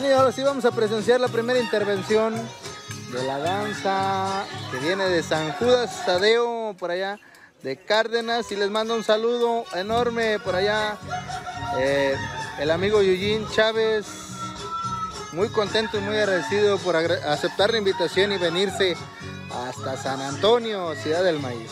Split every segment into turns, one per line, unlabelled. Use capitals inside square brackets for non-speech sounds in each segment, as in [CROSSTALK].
Bien, y ahora sí vamos a presenciar la primera intervención de la danza que viene de San Judas Tadeo, por allá de Cárdenas. Y les mando un saludo enorme por allá. eh, el amigo Yujin Chávez, muy contento y muy agradecido por aceptar la invitación y venirse hasta San Antonio, Ciudad del Maíz.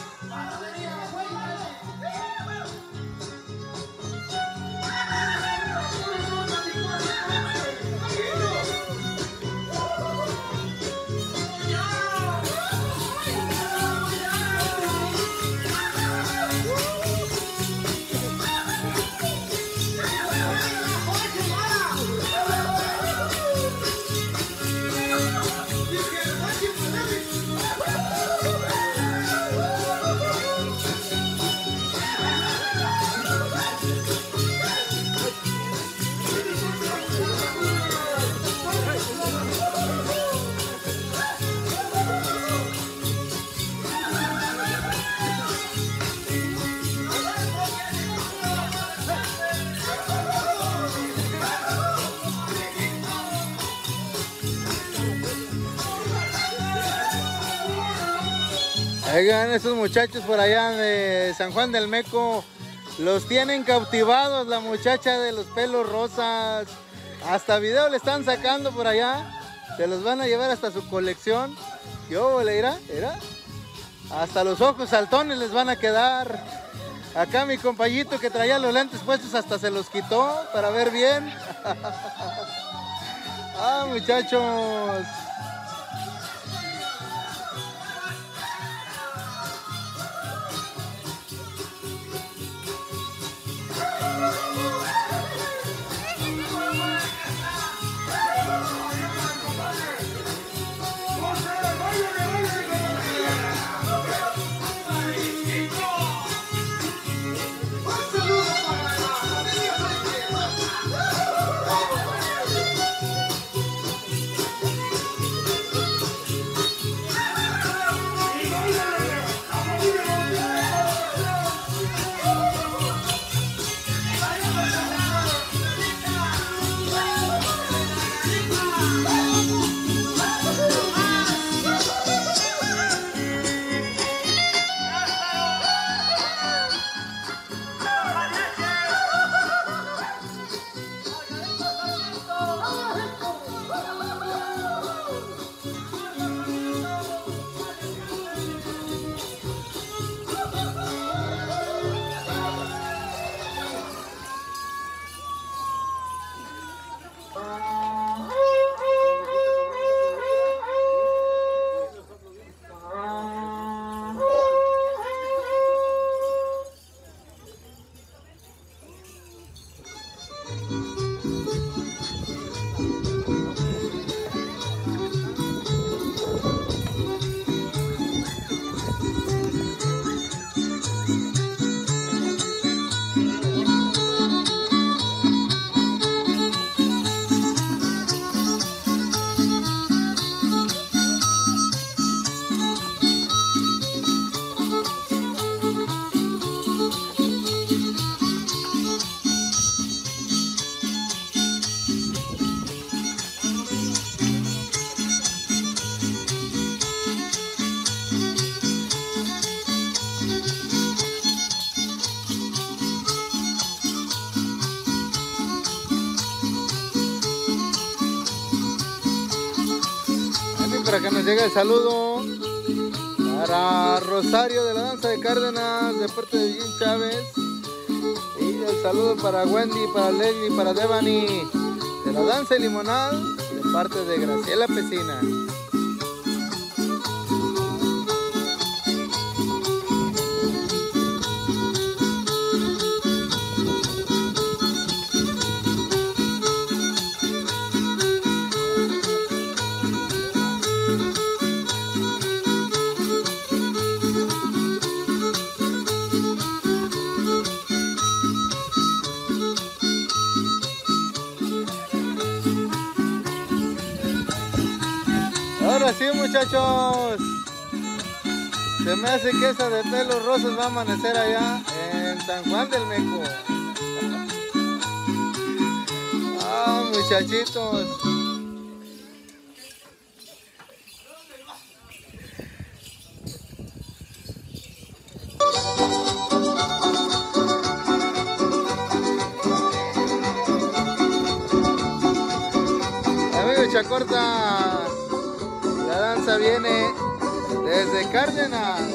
Esos muchachos por allá de San Juan del Meco los tienen cautivados, la muchacha de los pelos rosas. Hasta video le están sacando por allá. Se los van a llevar hasta su colección. Yo le irá, irá. Hasta los ojos saltones les van a quedar. Acá mi compañito que traía los lentes puestos hasta se los quitó para ver bien. [LAUGHS] ah, muchachos. Llegue el saludo para Rosario de la Danza de Cárdenas de parte de Jim Chávez. Y el saludo para Wendy, para Leslie, para Devani de la Danza Limonal de parte de Graciela Pesina. Hace que de pelos rosas va a amanecer allá en San Juan del Meco. Ah, muchachitos. Saludos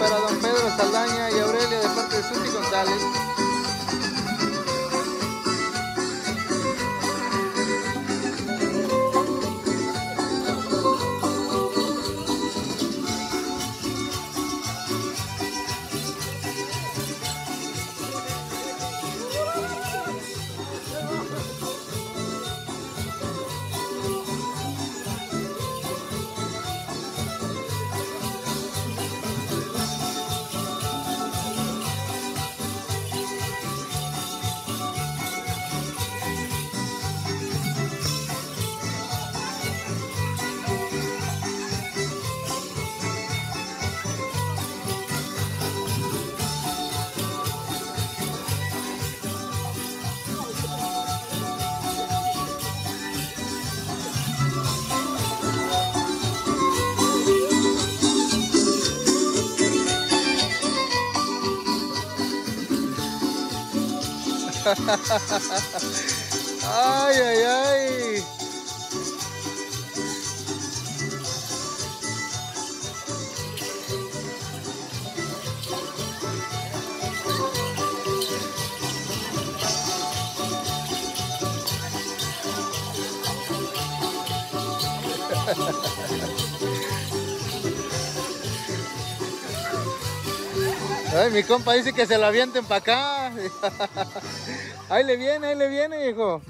para don Pedro Saldaña y Aurelia de parte de Susi González. Ay, ay, ay. Ay, mi compa dice que se lo avienten para acá. [LAUGHS] Ahí le viene, ahí le viene, hijo.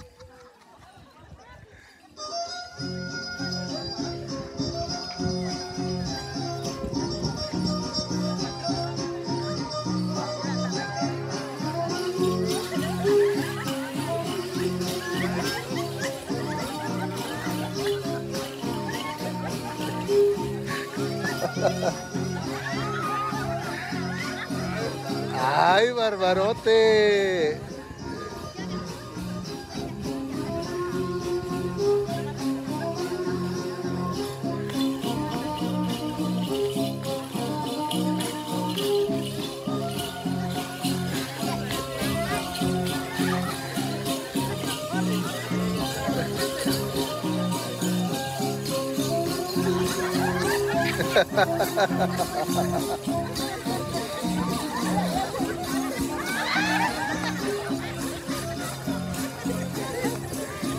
¡Ay, barbarote!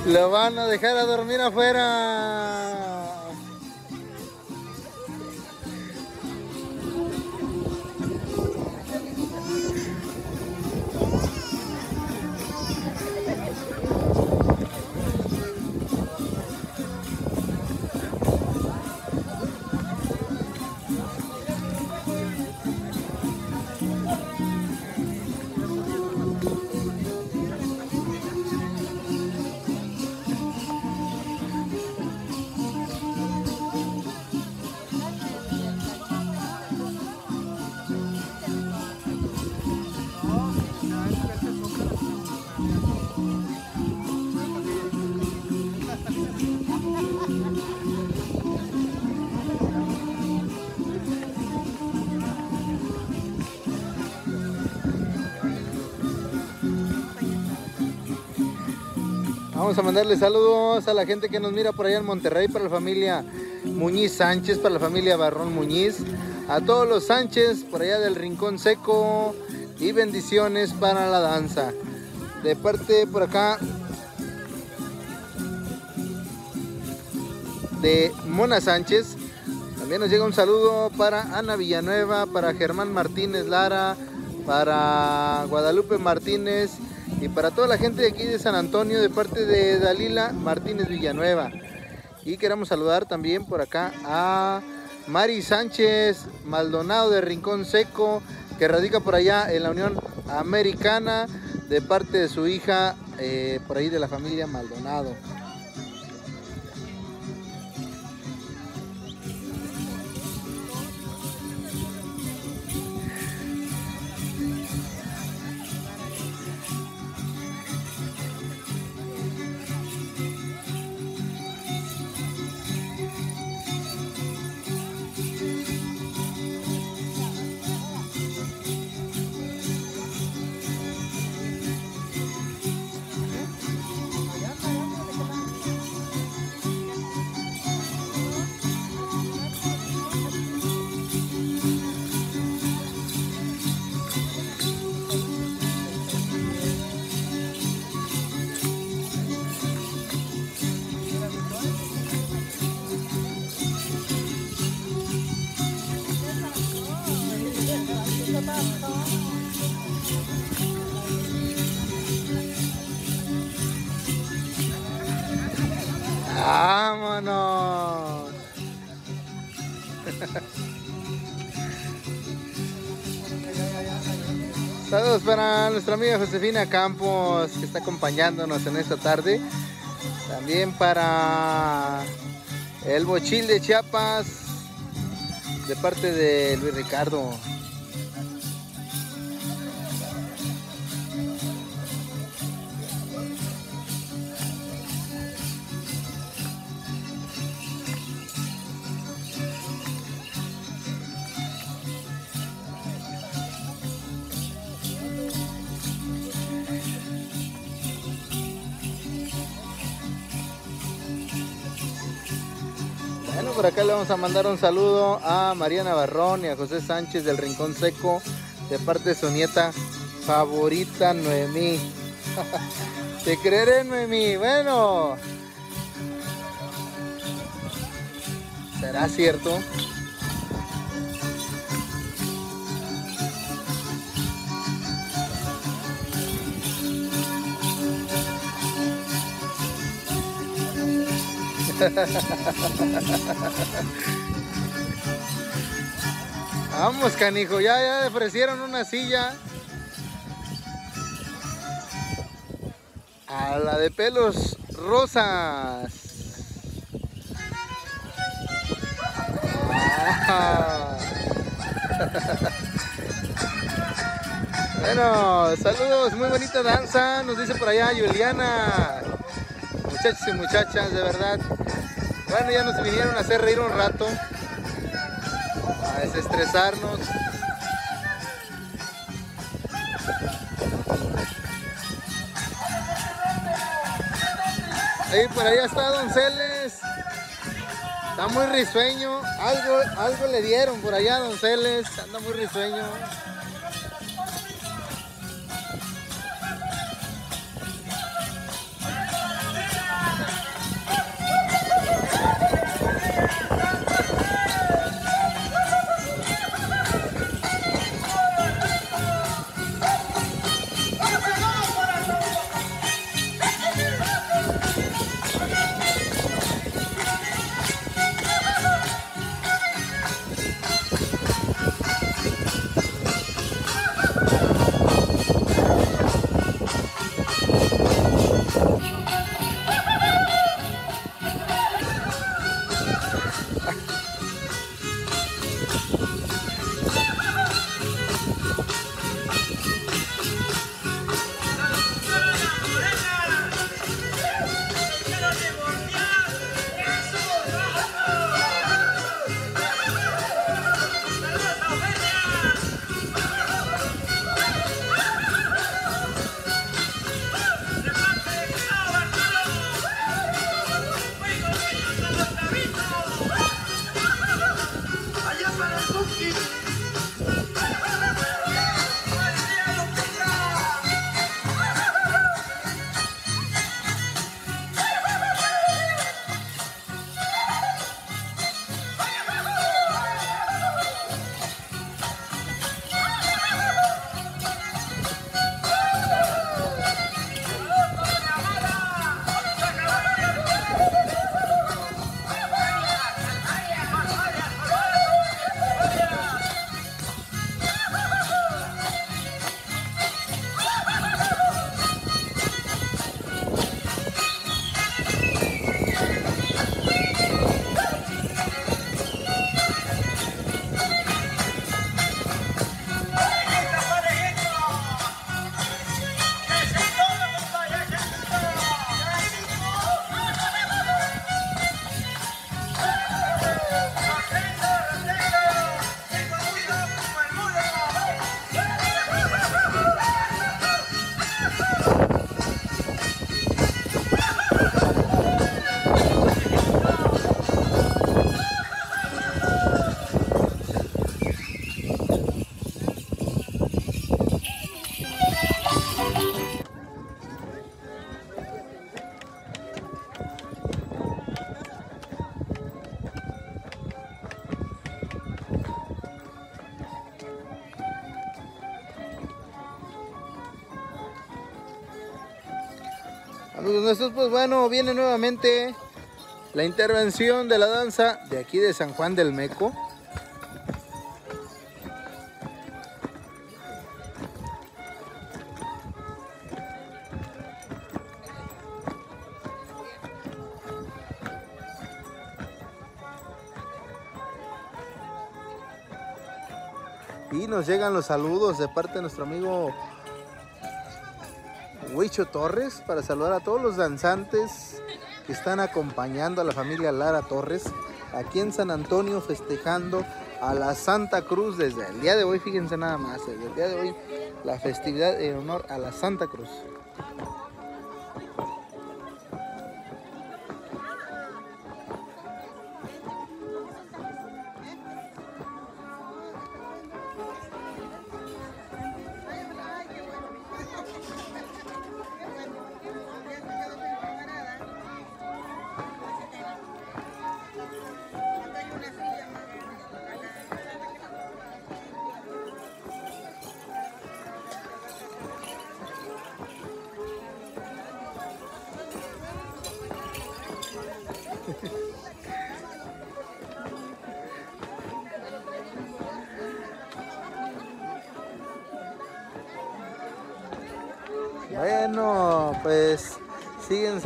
Lo van a dejar a dormir afuera. Vamos a mandarle saludos a la gente que nos mira por allá en Monterrey, para la familia Muñiz Sánchez, para la familia Barrón Muñiz, a todos los Sánchez por allá del Rincón Seco y bendiciones para la danza. De parte por acá de Mona Sánchez, también nos llega un saludo para Ana Villanueva, para Germán Martínez Lara, para Guadalupe Martínez y para toda la gente de aquí de San Antonio de parte de Dalila Martínez Villanueva. Y queremos saludar también por acá a Mari Sánchez Maldonado de Rincón Seco, que radica por allá en la Unión Americana de parte de su hija, eh, por ahí de la familia Maldonado. Vámonos. Saludos para nuestra amiga Josefina Campos que está acompañándonos en esta tarde. También para el Bochil de Chiapas de parte de Luis Ricardo. Por acá le vamos a mandar un saludo a María Navarrón y a José Sánchez del Rincón Seco de parte de su nieta favorita Noemí. [LAUGHS] Te creeré Noemí. Bueno. ¿Será cierto? Vamos, canijo, ya, ya ofrecieron una silla. A la de pelos rosas. [LAUGHS] Bueno, saludos, muy bonita danza, nos dice por allá Juliana. Muchachos y muchachas, de verdad. Bueno, ya nos vinieron a hacer reír un rato, a desestresarnos. Ahí por allá está Donceles. Está muy risueño. Algo, algo le dieron por allá a Donceles. Anda muy risueño. Nuestros, pues bueno, viene nuevamente la intervención de la danza de aquí de San Juan del Meco. Y nos llegan los saludos de parte de nuestro amigo Huicho Torres para saludar a todos los danzantes que están acompañando a la familia Lara Torres aquí en San Antonio festejando a la Santa Cruz desde el día de hoy, fíjense nada más, desde el día de hoy la festividad en honor a la Santa Cruz.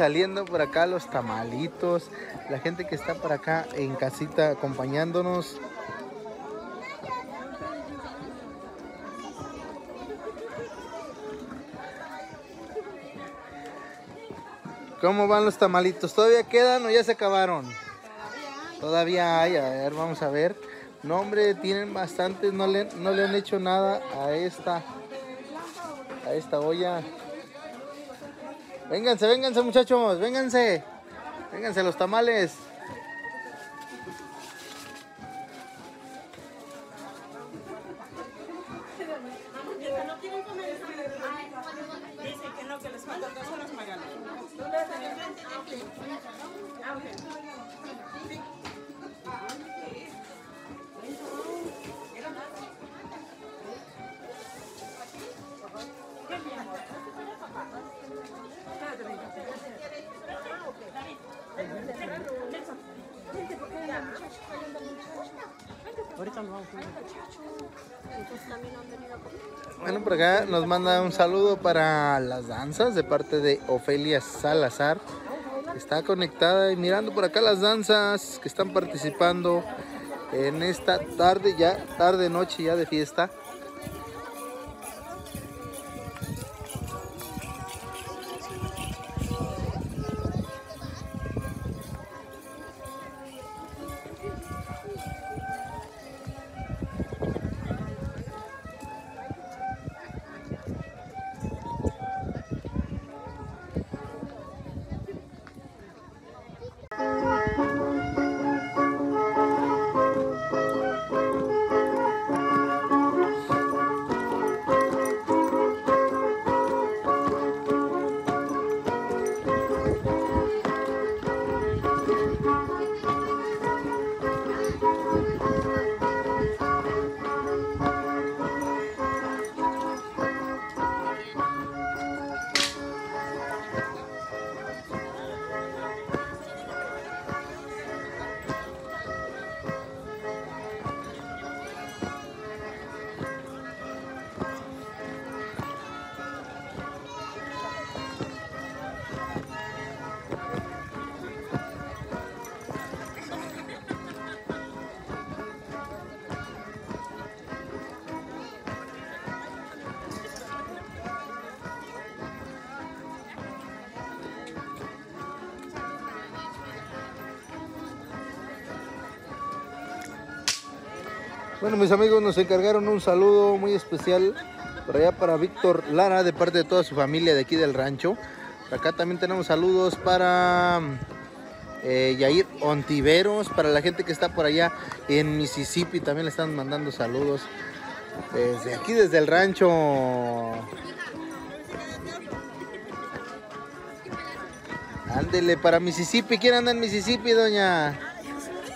Saliendo por acá los tamalitos, la gente que está por acá en casita acompañándonos. ¿Cómo van los tamalitos? ¿Todavía quedan o ya se acabaron? Todavía hay, a ver, vamos a ver. No, hombre, tienen bastantes, no le, no le han hecho nada a esta, a esta olla. Vénganse, vénganse muchachos, vénganse. Vénganse los tamales. Nos manda un saludo para las danzas de parte de Ofelia Salazar. Está conectada y mirando por acá las danzas que están participando en esta tarde ya, tarde noche ya de fiesta. Bueno, mis amigos nos encargaron un saludo muy especial por allá para Víctor Lara de parte de toda su familia de aquí del rancho. Acá también tenemos saludos para eh, Yair Ontiveros, para la gente que está por allá en Mississippi, también le están mandando saludos desde aquí, desde el rancho. Ándele para Mississippi, ¿quién anda en Mississippi, doña?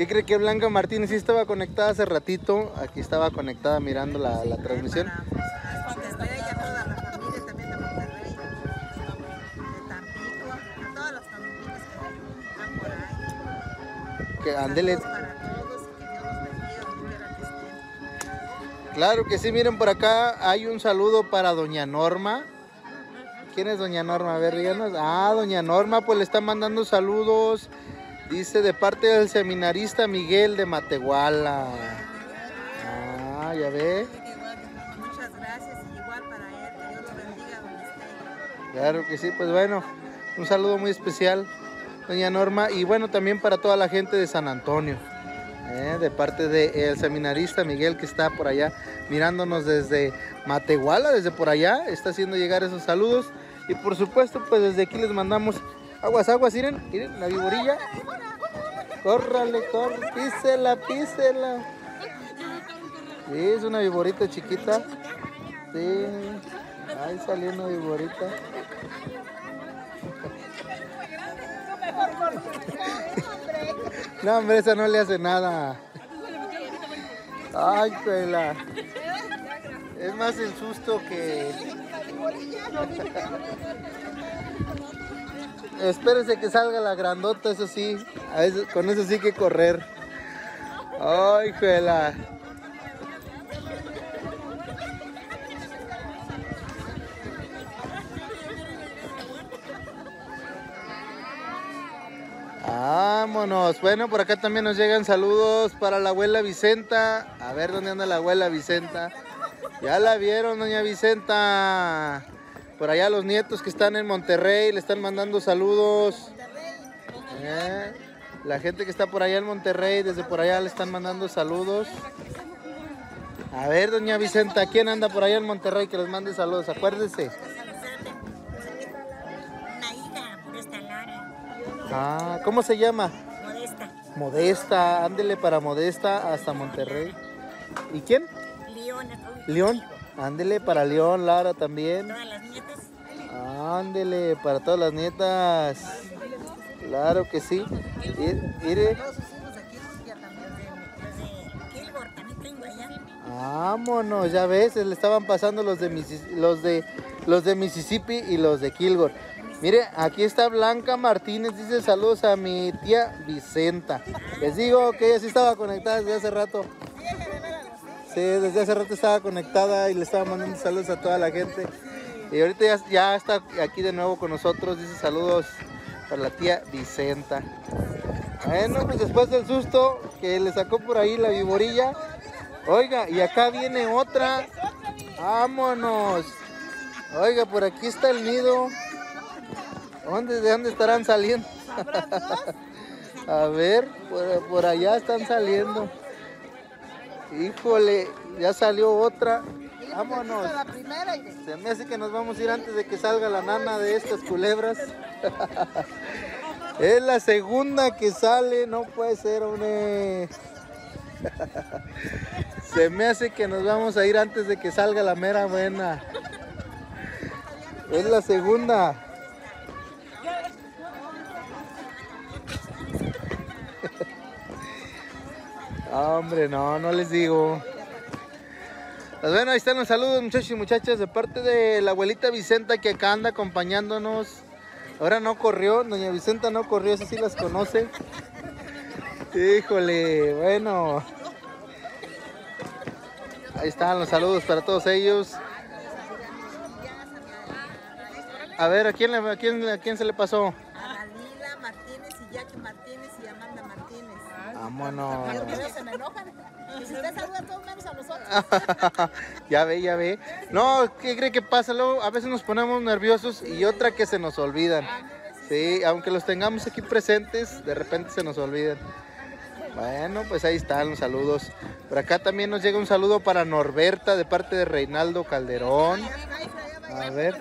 ¿Qué cree que Blanca Martínez sí estaba conectada hace ratito? Aquí estaba conectada mirando la, la transmisión.
Que estén.
Claro que sí, miren por acá hay un saludo para doña Norma. ¿Quién es doña Norma? A ver, díganos. Ah, doña Norma, pues le está mandando saludos. Dice de parte del seminarista Miguel de Matehuala. Ah, ya ve.
Muchas gracias y igual para él, que Dios lo bendiga donde esté.
Claro que sí, pues bueno, un saludo muy especial, doña Norma, y bueno, también para toda la gente de San Antonio, ¿eh? de parte del seminarista Miguel que está por allá mirándonos desde Matehuala, desde por allá, está haciendo llegar esos saludos, y por supuesto, pues desde aquí les mandamos aguas, aguas, miren, miren, la viborilla, córrale, corre, písela, písela. Sí, es una viborita chiquita, sí, ahí salió una viborita. No, hombre, esa no le hace nada. Ay, pela. Es más el susto que. Espérense que salga la grandota, eso sí. Con eso sí que correr. Ay, pela. Vámonos. Bueno, por acá también nos llegan saludos para la abuela Vicenta. A ver dónde anda la abuela Vicenta. Ya la vieron, doña Vicenta. Por allá los nietos que están en Monterrey le están mandando saludos. Eh, La gente que está por allá en Monterrey, desde por allá le están mandando saludos. A ver, doña Vicenta, ¿quién anda por allá en Monterrey que les mande saludos? Acuérdese. Ah, ¿cómo se llama?
Modesta,
Modesta, ándele para Modesta hasta Monterrey. ¿Y quién?
León,
León. Ándele para León, Lara también.
todas las nietas.
Ándele para todas las nietas. Claro que sí. Mire, vámonos, ya ves, le estaban pasando los de, los de los de Mississippi y los de Kilgore. Mire, aquí está Blanca Martínez, dice saludos a mi tía Vicenta. Les digo que ella sí estaba conectada desde hace rato. Sí, desde hace rato estaba conectada y le estaba mandando saludos a toda la gente. Y ahorita ya, ya está aquí de nuevo con nosotros. Dice saludos para la tía Vicenta. Bueno, pues después del susto que le sacó por ahí la viborilla. Oiga, y acá viene otra. Vámonos. Oiga, por aquí está el nido. ¿Dónde, ¿De dónde estarán saliendo? [LAUGHS] A ver, por, por allá están saliendo. Híjole, ya salió otra. Vámonos.
Primera y
Se me hace que nos vamos a ir antes de que salga la nana de estas culebras. [LAUGHS] es la segunda que sale, no puede ser, hombre. Se me hace que nos vamos a ir antes de que salga la mera buena. Es la segunda. [LAUGHS] Hombre, no, no les digo. Pues bueno, ahí están los saludos muchachos y muchachas de parte de la abuelita Vicenta que acá anda acompañándonos. Ahora no corrió, doña Vicenta no corrió, eso sí las conoce. Híjole, bueno. Ahí están los saludos para todos ellos. A ver, ¿a quién, a quién, a quién se le pasó? Vámonos.
Ellos se me enojan. Y si usted saluda a todos menos a nosotros. [LAUGHS]
ya ve, ya ve. No, ¿qué cree que pasa? Luego a veces nos ponemos nerviosos y otra que se nos olvidan. Sí, aunque los tengamos aquí presentes, de repente se nos olvidan. Bueno, pues ahí están los saludos. Por acá también nos llega un saludo para Norberta de parte de Reinaldo Calderón. A ver.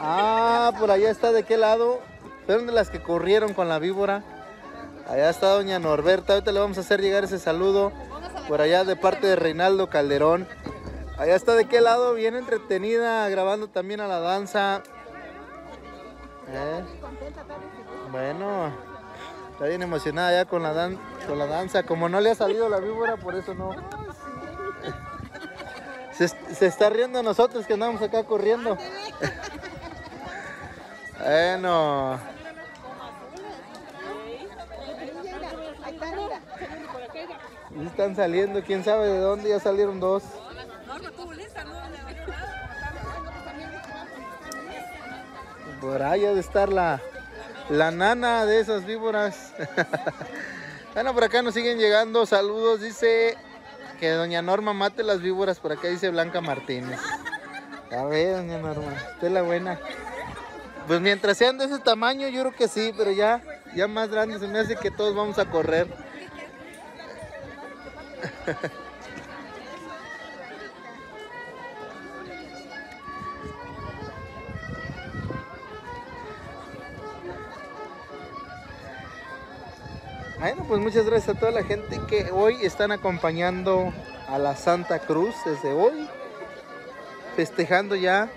Ah, por allá está de qué lado. Fueron de las que corrieron con la víbora. Allá está doña Norberta. Ahorita le vamos a hacer llegar ese saludo. Por allá de parte de Reinaldo Calderón. Allá está de qué lado, bien entretenida, grabando también a la danza. ¿Eh? Bueno, está bien emocionada ya con la, dan con la danza. Como no le ha salido la víbora, por eso no. Se, se está riendo a nosotros que andamos acá corriendo. Bueno. Y están saliendo, quién sabe de dónde, ya salieron dos. Por ahí ha de estar la, la nana de esas víboras. [LAUGHS] bueno, por acá nos siguen llegando saludos. Dice que doña Norma mate las víboras. Por acá dice Blanca Martínez. A ver, doña Norma, usted la buena. Pues mientras sean de ese tamaño, yo creo que sí, pero ya, ya más grandes se me hace que todos vamos a correr. Bueno, pues muchas gracias a toda la gente que hoy están acompañando a la Santa Cruz desde hoy, festejando ya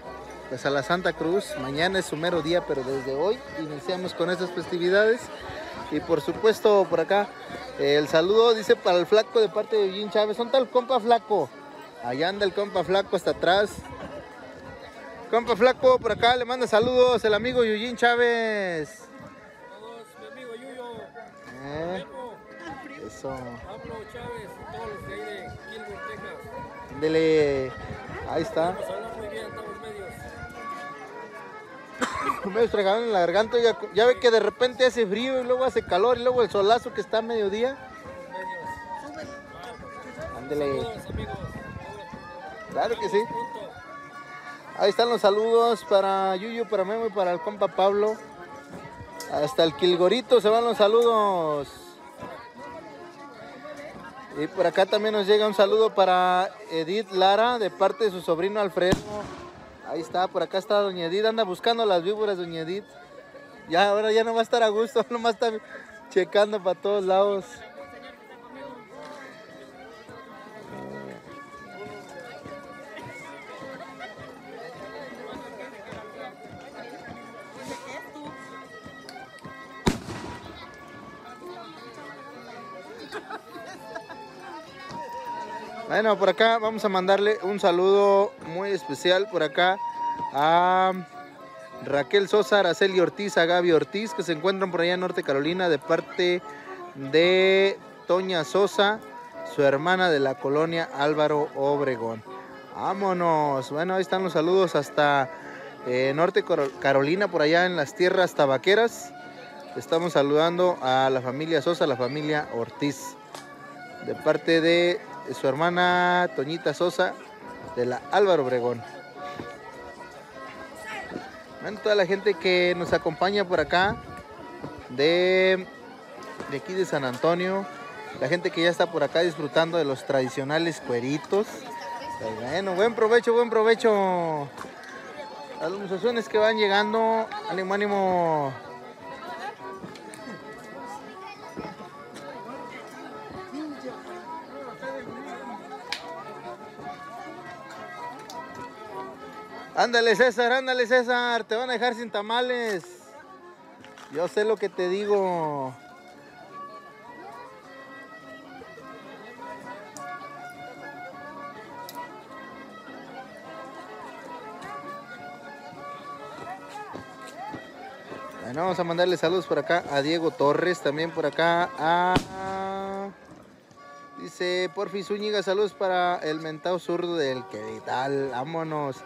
pues a la Santa Cruz. Mañana es su mero día, pero desde hoy iniciamos con estas festividades. Y por supuesto, por acá, eh, el saludo dice para el flaco de parte de Eugene Chávez. ¿Dónde está el compa flaco? Allá anda el compa flaco hasta atrás. Compa flaco, por acá le manda saludos el amigo Eugene Chávez.
Todos, mi amigo Yuyo,
Eh, eso.
Pablo Chávez, todos los de ahí de Kilburn, Texas.
Dele. Ahí está. [LAUGHS] Me estregaron en la garganta. Ya, ya ve que de repente hace frío y luego hace calor y luego el solazo que está a mediodía. Ándele. Claro que sí. Ahí están los saludos para Yuyu, para Memo y para el compa Pablo. Hasta el Kilgorito se van los saludos. Y por acá también nos llega un saludo para Edith Lara de parte de su sobrino Alfredo. Ahí está, por acá está Doña Edith, anda buscando las víboras Doña Edith. Ya ahora ya no va a estar a gusto, [LAUGHS] nomás está checando para todos lados. Bueno, por acá vamos a mandarle un saludo muy especial por acá a Raquel Sosa, Araceli Ortiz, a Gaby Ortiz, que se encuentran por allá en Norte Carolina de parte de Toña Sosa, su hermana de la colonia Álvaro Obregón. Vámonos. Bueno, ahí están los saludos hasta eh, Norte Carolina, por allá en las tierras tabaqueras. Estamos saludando a la familia Sosa, a la familia Ortiz de parte de su hermana Toñita Sosa de la Álvaro Obregón. Bueno, toda la gente que nos acompaña por acá de, de aquí de San Antonio, la gente que ya está por acá disfrutando de los tradicionales cueritos. Bueno, buen provecho, buen provecho. Las muchachones que van llegando, ánimo, ánimo. Ándale César, ándale César, te van a dejar sin tamales. Yo sé lo que te digo. Bueno, vamos a mandarle saludos por acá a Diego Torres, también por acá. Dice Porfi Zúñiga, saludos para el mentado zurdo del Querétaro, vámonos.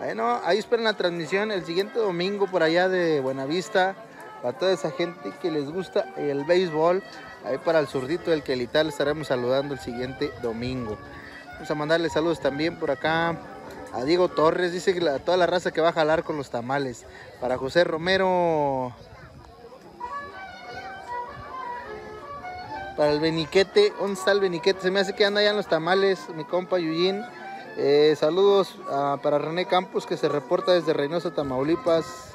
Bueno, ahí esperen la transmisión el siguiente domingo por allá de Buenavista. Para toda esa gente que les gusta el béisbol, ahí para el zurdito del Quelital estaremos saludando el siguiente domingo. Vamos a mandarle saludos también por acá a Diego Torres, dice que toda la raza que va a jalar con los tamales. Para José Romero, para el Beniquete, ¿dónde está el Beniquete? Se me hace que anda allá en los tamales, mi compa Yuyin. Eh, saludos ah, para René Campos que se reporta desde Reynosa, Tamaulipas.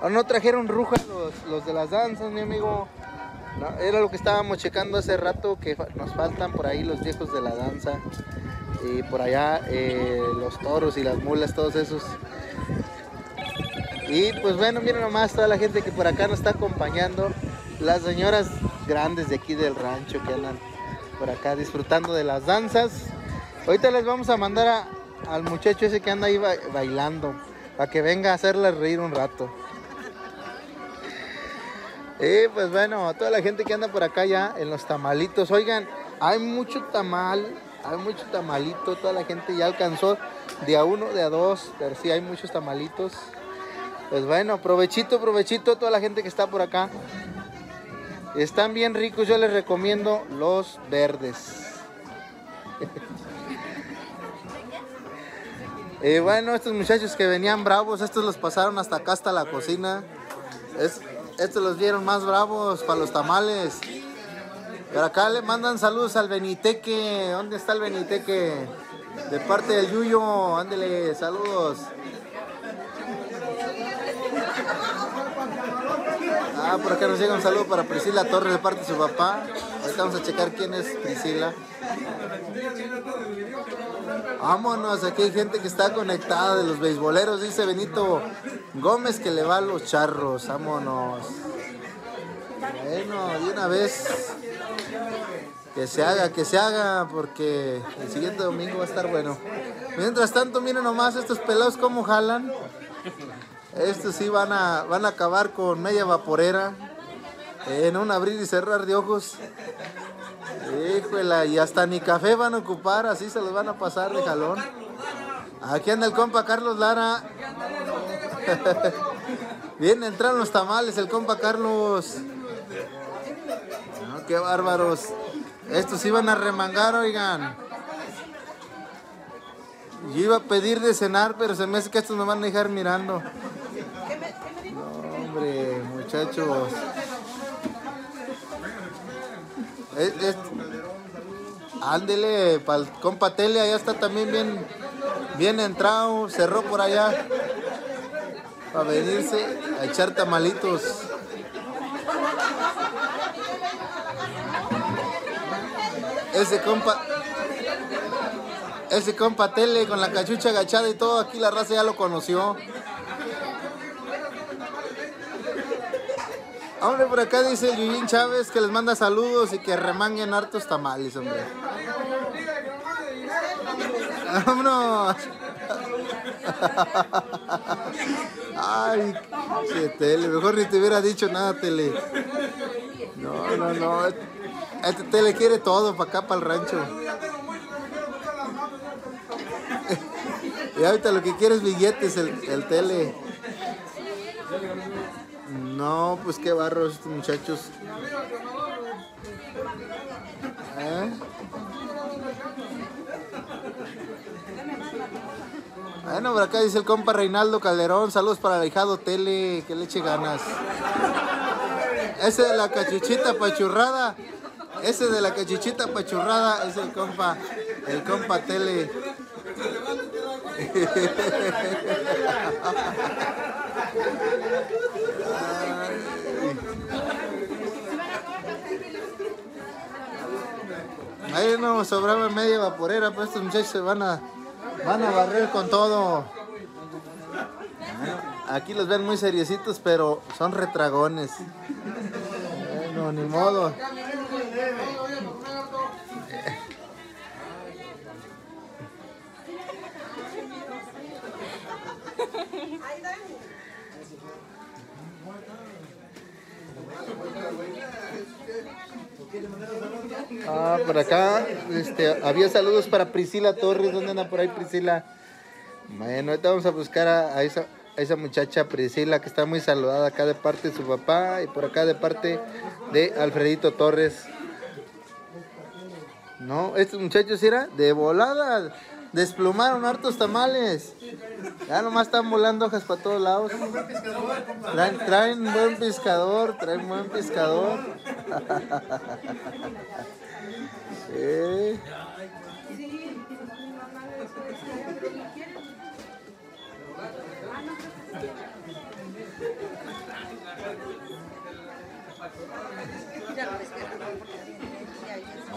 Ah, no trajeron ruja los, de las danzas, mi amigo. Era lo que estábamos checando hace rato, que nos faltan por ahí los viejos de la danza. Y por allá eh, los toros y las mulas, todos esos. Y pues bueno, miren nomás toda la gente que por acá nos está acompañando. Las señoras grandes de aquí del rancho que andan por acá disfrutando de las danzas. Ahorita les vamos a mandar a- al muchacho ese que anda ahí ba- bailando. Para que venga a hacerles reír un rato. Y pues bueno, toda la gente que anda por acá ya en los tamalitos. Oigan, hay mucho tamal, hay mucho tamalito. Toda la gente ya alcanzó de a uno, de a dos. Pero sí hay muchos tamalitos. Pues bueno, provechito, provechito toda la gente que está por acá. Están bien ricos, yo les recomiendo los verdes. Y bueno, estos muchachos que venían bravos, estos los pasaron hasta acá, hasta la cocina. Es- estos los vieron más bravos para los tamales. Pero acá le mandan saludos al Beniteque. ¿Dónde está el Beniteque? De parte del Yuyo, ándele, saludos. Ah, por acá nos llega un saludo para Priscila Torres de parte de su papá. Ahorita vamos a checar quién es Priscila. Vámonos, aquí hay gente que está conectada de los beisboleros, dice Benito Gómez que le va a los charros. Vámonos. Bueno, de una vez que se haga, que se haga, porque el siguiente domingo va a estar bueno. Mientras tanto, miren nomás estos pelados cómo jalan. Estos sí van a, van a acabar con media vaporera. En un abrir y cerrar de ojos. Híjole, y hasta ni café van a ocupar, así se los van a pasar de jalón. Aquí anda el compa Carlos Lara. [LAUGHS] Bien, entraron los tamales, el compa Carlos. Qué bárbaros. Estos iban a remangar, oigan. Yo iba a pedir de cenar, pero se me hace que estos me van a dejar mirando. Muchachos. Es- es- Ándele, compa Tele, allá está también bien, bien entrado, cerró por allá. Para venirse a echar tamalitos. Ese compa, ese compa Tele con la cachucha agachada y todo, aquí la raza ya lo conoció. Hombre, por acá dice el Yuyín Chávez que les manda saludos y que remanguen hartos tamales, hombre. Vámonos. Ay, che, Tele, mejor ni te hubiera dicho nada, Tele. No, no, no. Este Tele quiere todo para acá, para el rancho. Y ahorita lo que quiere es billetes, el, el Tele. No, pues qué barros estos muchachos. ¿Eh? Bueno, por acá dice el compa Reinaldo Calderón. Saludos para el hijado Tele. Que le eche ganas. Ese de la cachuchita pachurrada. Ese de la cachuchita pachurrada es el compa. El compa Tele. [LAUGHS] Ahí no sobraba media vaporera, pues estos muchachos se van a, van a barrer con todo. Aquí los ven muy seriecitos, pero son retragones. Bueno, ni modo. Ah, por acá este, había saludos para Priscila Torres. ¿Dónde anda por ahí Priscila? Bueno, ahorita vamos a buscar a, esa, a esa muchacha Priscila que está muy saludada acá de parte de su papá y por acá de parte de Alfredito Torres. No, estos muchachos era de volada. Desplumaron hartos tamales. Ya nomás están volando hojas para todos lados. Traen, traen buen pescador, traen buen pescador. [LAUGHS] Sí.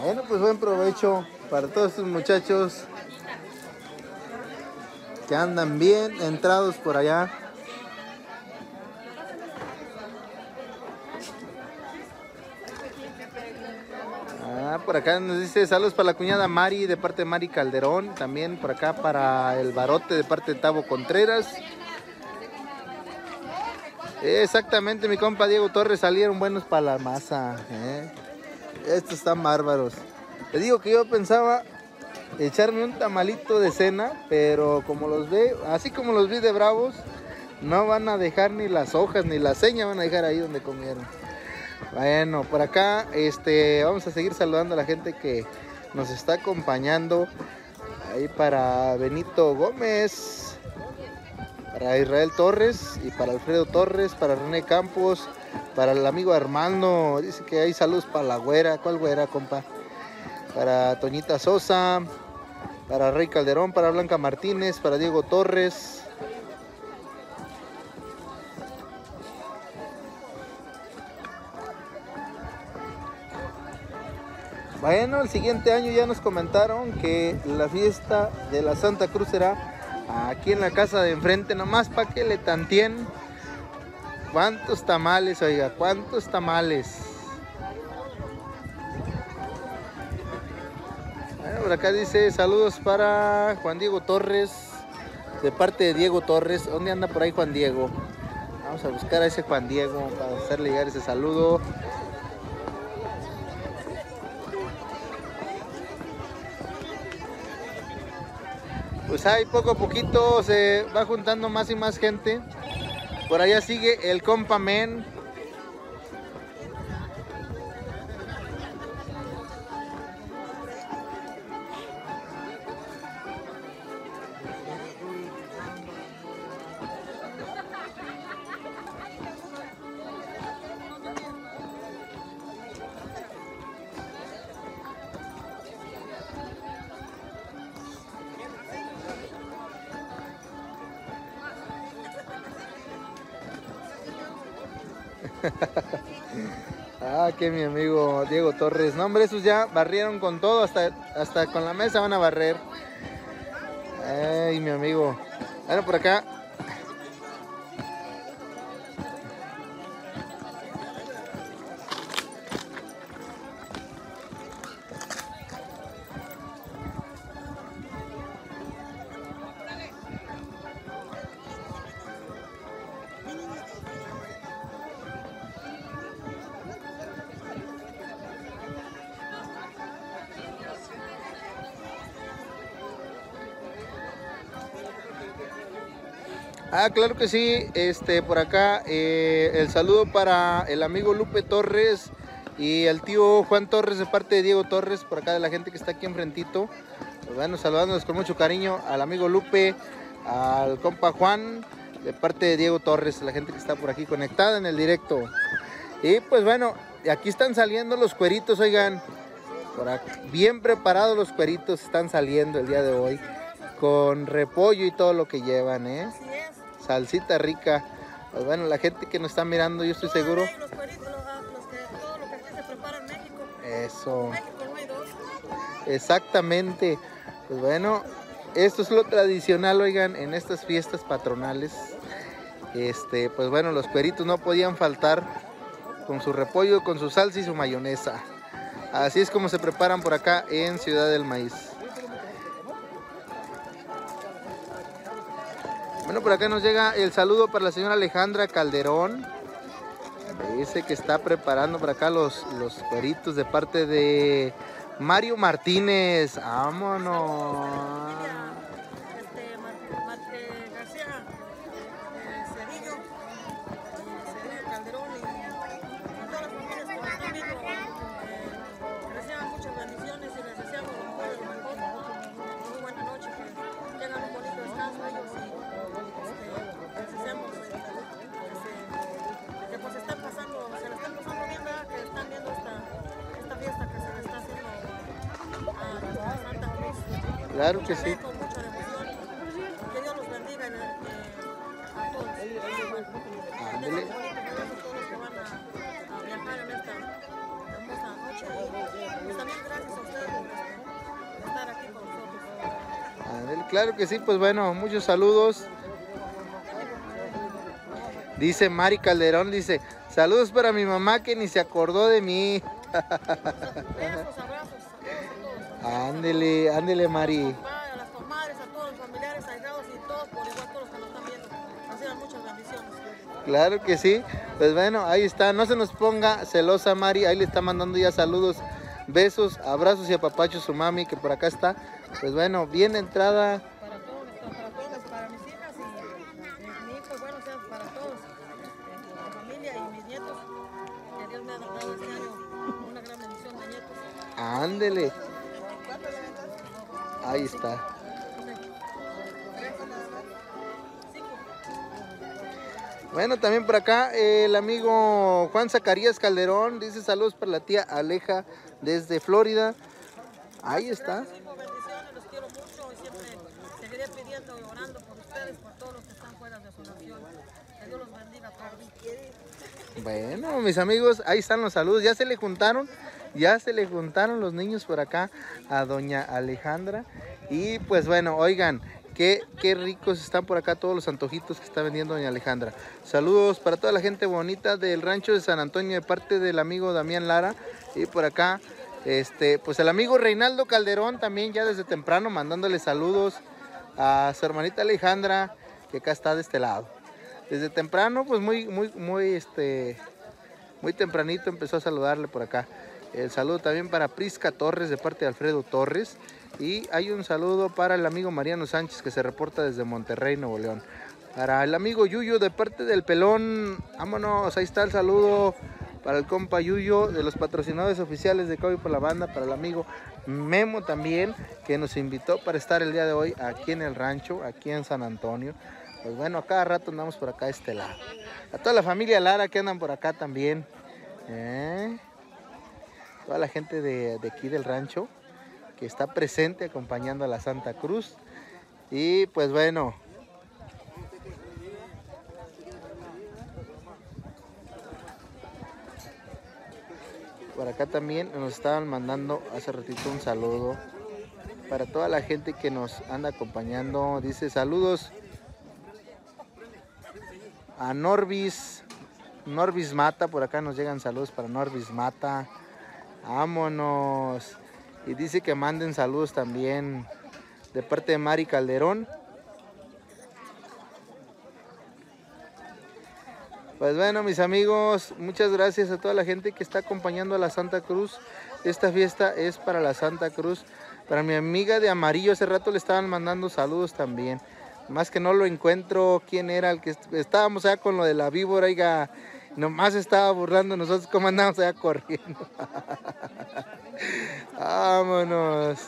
Bueno, pues buen provecho para todos estos muchachos que andan bien entrados por allá. Ah, por acá nos dice saludos para la cuñada Mari de parte de Mari Calderón. También por acá para el barote de parte de Tavo Contreras. Exactamente, mi compa Diego Torres salieron buenos para la masa. ¿eh? Estos están bárbaros. Le digo que yo pensaba echarme un tamalito de cena, pero como los ve, así como los vi de bravos, no van a dejar ni las hojas ni la seña, van a dejar ahí donde comieron. Bueno, por acá este, vamos a seguir saludando a la gente que nos está acompañando. Ahí para Benito Gómez, para Israel Torres y para Alfredo Torres, para René Campos, para el amigo Armando. Dice que hay saludos para la güera. ¿Cuál güera, compa? Para Toñita Sosa, para Rey Calderón, para Blanca Martínez, para Diego Torres. Bueno, el siguiente año ya nos comentaron que la fiesta de la Santa Cruz será aquí en la casa de enfrente, nomás para que le tantien. ¿Cuántos tamales, oiga? ¿Cuántos tamales? Por acá dice saludos para Juan Diego Torres, de parte de Diego Torres. ¿Dónde anda por ahí Juan Diego? Vamos a buscar a ese Juan Diego para hacerle llegar ese saludo. pues ahí poco a poquito se va juntando más y más gente. Por allá sigue el compa Men. Ah, que mi amigo Diego Torres. No, hombre, esos ya barrieron con todo, hasta, hasta con la mesa van a barrer. Ay, mi amigo. Bueno, por acá. Ah, claro que sí. Este, por acá, eh, el saludo para el amigo Lupe Torres y el tío Juan Torres de parte de Diego Torres, por acá de la gente que está aquí enfrentito. Pues bueno, saludándonos con mucho cariño al amigo Lupe, al compa Juan, de parte de Diego Torres, la gente que está por aquí conectada en el directo. Y pues bueno, aquí están saliendo los cueritos, oigan. Bien preparados los cueritos están saliendo el día de hoy. Con repollo y todo lo que llevan, ¿eh? Salsita rica. Pues bueno, la gente que nos está mirando, yo estoy seguro.
Los cueritos, los, ah, los que, todo lo que aquí se prepara en México.
Eso,
En México no hay dos.
exactamente. Pues bueno, esto es lo tradicional, oigan, en estas fiestas patronales. Este, pues bueno, los cueritos no podían faltar con su repollo, con su salsa y su mayonesa. Así es como se preparan por acá en Ciudad del Maíz. Bueno, por acá nos llega el saludo para la señora Alejandra Calderón. Dice que está preparando por acá los, los de parte de Mario Martínez. Vámonos. Claro que sí.
Que Dios los bendiga a todos. A, a
claro que sí, pues bueno, muchos saludos. Dice Mari Calderón, dice, saludos para mi mamá que ni se acordó de mí. Ándele, ándele Mari.
a las comadres, a todos los familiares, aislados y todos, por igual todos los que nos están viendo. Reciban muchas bendiciones.
Claro que sí. Pues bueno, ahí está. No se nos ponga celosa Mari. Ahí le está mandando ya saludos, besos, abrazos y apapachos su mami que por acá está. Pues bueno, bien entrada. Por acá el amigo Juan Zacarías Calderón dice saludos para la tía Aleja desde Florida. Ahí está. Bueno, mis amigos, ahí están los saludos. Ya se le juntaron, ya se le juntaron los niños por acá a doña Alejandra. Y pues bueno, oigan, qué, qué ricos están por acá todos los antojitos que está vendiendo doña Alejandra. Saludos para toda la gente bonita del rancho de San Antonio de parte del amigo Damián Lara. Y por acá, este, pues el amigo Reinaldo Calderón también ya desde temprano mandándole saludos a su hermanita Alejandra, que acá está de este lado. Desde temprano, pues muy, muy, muy, este, muy tempranito empezó a saludarle por acá. El saludo también para Prisca Torres de parte de Alfredo Torres. Y hay un saludo para el amigo Mariano Sánchez que se reporta desde Monterrey, Nuevo León. Para el amigo Yuyo de parte del Pelón, vámonos, ahí está el saludo para el compa Yuyo de los patrocinadores oficiales de Coby por la banda, para el amigo Memo también, que nos invitó para estar el día de hoy aquí en el rancho, aquí en San Antonio. Pues bueno, a cada rato andamos por acá a este lado. A toda la familia Lara que andan por acá también. ¿eh? Toda la gente de, de aquí del rancho que está presente acompañando a la Santa Cruz. Y pues bueno. Por acá también nos estaban mandando hace ratito un saludo para toda la gente que nos anda acompañando. Dice saludos a Norbis, Norbis Mata, por acá nos llegan saludos para Norbis Mata. Vámonos. Y dice que manden saludos también de parte de Mari Calderón. Pues bueno, mis amigos, muchas gracias a toda la gente que está acompañando a la Santa Cruz. Esta fiesta es para la Santa Cruz. Para mi amiga de amarillo, hace rato le estaban mandando saludos también. Más que no lo encuentro quién era el que est- estábamos allá con lo de la víbora, oiga, nomás estaba burlando nosotros cómo andábamos allá corriendo. [LAUGHS] Vámonos.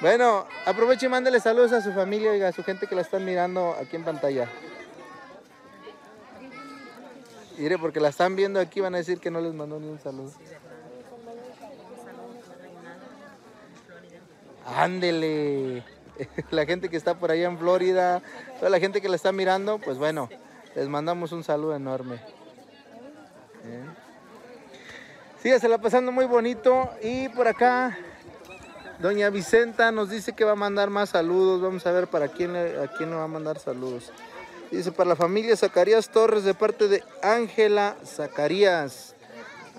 Bueno, aproveche y mándale saludos a su familia y a su gente que la están mirando aquí en pantalla. Mire, porque la están viendo aquí, van a decir que no les mandó ni un saludo. Ándele. [LAUGHS] La gente que está por allá en Florida, toda la gente que la está mirando, pues bueno, les mandamos un saludo enorme. ¿Eh? Sígasela pasando muy bonito. Y por acá, doña Vicenta nos dice que va a mandar más saludos. Vamos a ver para quién a quién le va a mandar saludos. Dice para la familia Zacarías Torres de parte de Ángela Zacarías.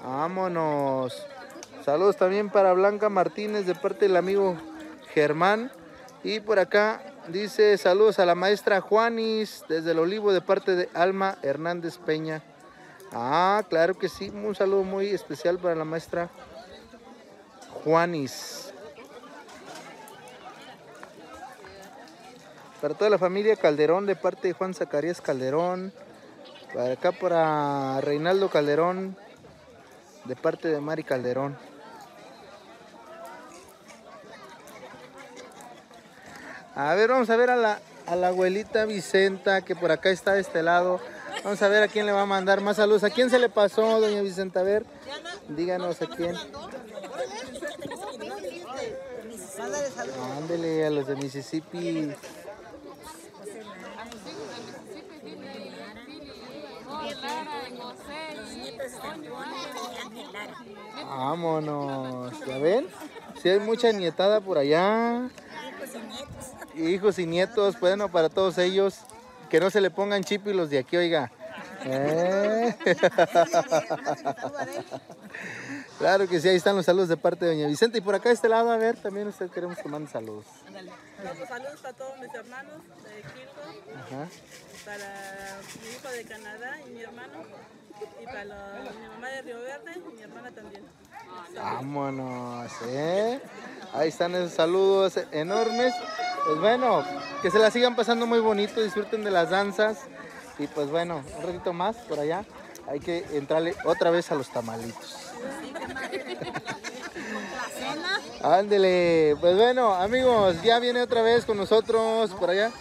Vámonos. Saludos también para Blanca Martínez de parte del amigo Germán. Y por acá dice saludos a la maestra Juanis desde el Olivo de parte de Alma Hernández Peña. Ah, claro que sí. Un saludo muy especial para la maestra Juanis. Para toda la familia Calderón de parte de Juan Zacarías Calderón. Para acá para Reinaldo Calderón de parte de Mari Calderón. A ver, vamos a ver a la, a la abuelita Vicenta que por acá está de este lado. Vamos a ver a quién le va a mandar más saludos. ¿A quién se le pasó, doña Vicenta? A ver, díganos a quién. Ándele a los de Mississippi. Vámonos. ¿Ya ven? Si hay mucha nietada por allá. hijos y nietos, bueno, para todos ellos, que no se le pongan chip y los de aquí, oiga. ¿Eh? [LAUGHS] Claro que sí, ahí están los saludos de parte de doña Vicente. Y por acá de este lado, a ver, también usted queremos que mande saludos.
Otros saludos para todos mis hermanos de Quilco,
Ajá.
para mi hijo de Canadá y mi hermano, y para mi mamá de Río Verde y mi hermana también.
Vámonos, ¿eh? Ahí están esos saludos enormes. Pues bueno, que se la sigan pasando muy bonito, disfruten de las danzas. Y pues bueno, un ratito más por allá. Hay que entrarle otra vez a los tamalitos. Ándele, pues bueno, amigos, ya viene otra vez con nosotros por allá.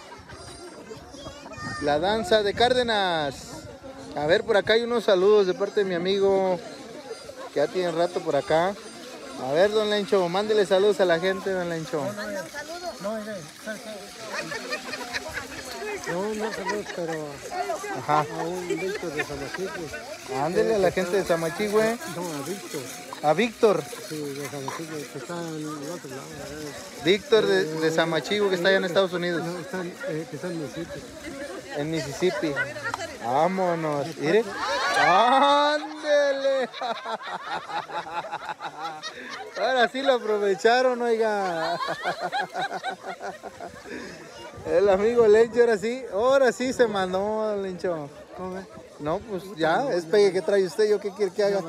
La danza de Cárdenas. A ver, por acá hay unos saludos de parte de mi amigo ya tiene rato por acá. A ver, don Lencho, mándele saludos a la gente, don Lencho.
No. [LAUGHS] No, no saludos, pero
Ajá.
a un Víctor de Samachigüe.
Ándele a la gente de Samachigüe.
No, a Víctor,
A Víctor.
sí, de Samachigüe, que está en el otro lado. eh.
Víctor de, de Samachigüe que está allá en Estados Unidos,
No, está, en- eh, que está en Mississippi.
en Mississippi. Vámonos. Mire. Ándele. Ahora sí lo aprovecharon, oiga. El amigo Lencho, ahora sí, ahora sí se mandó, Lencho.
¿Cómo ves?
No, pues ya, es pegue que trae usted, yo qué quiere que haga.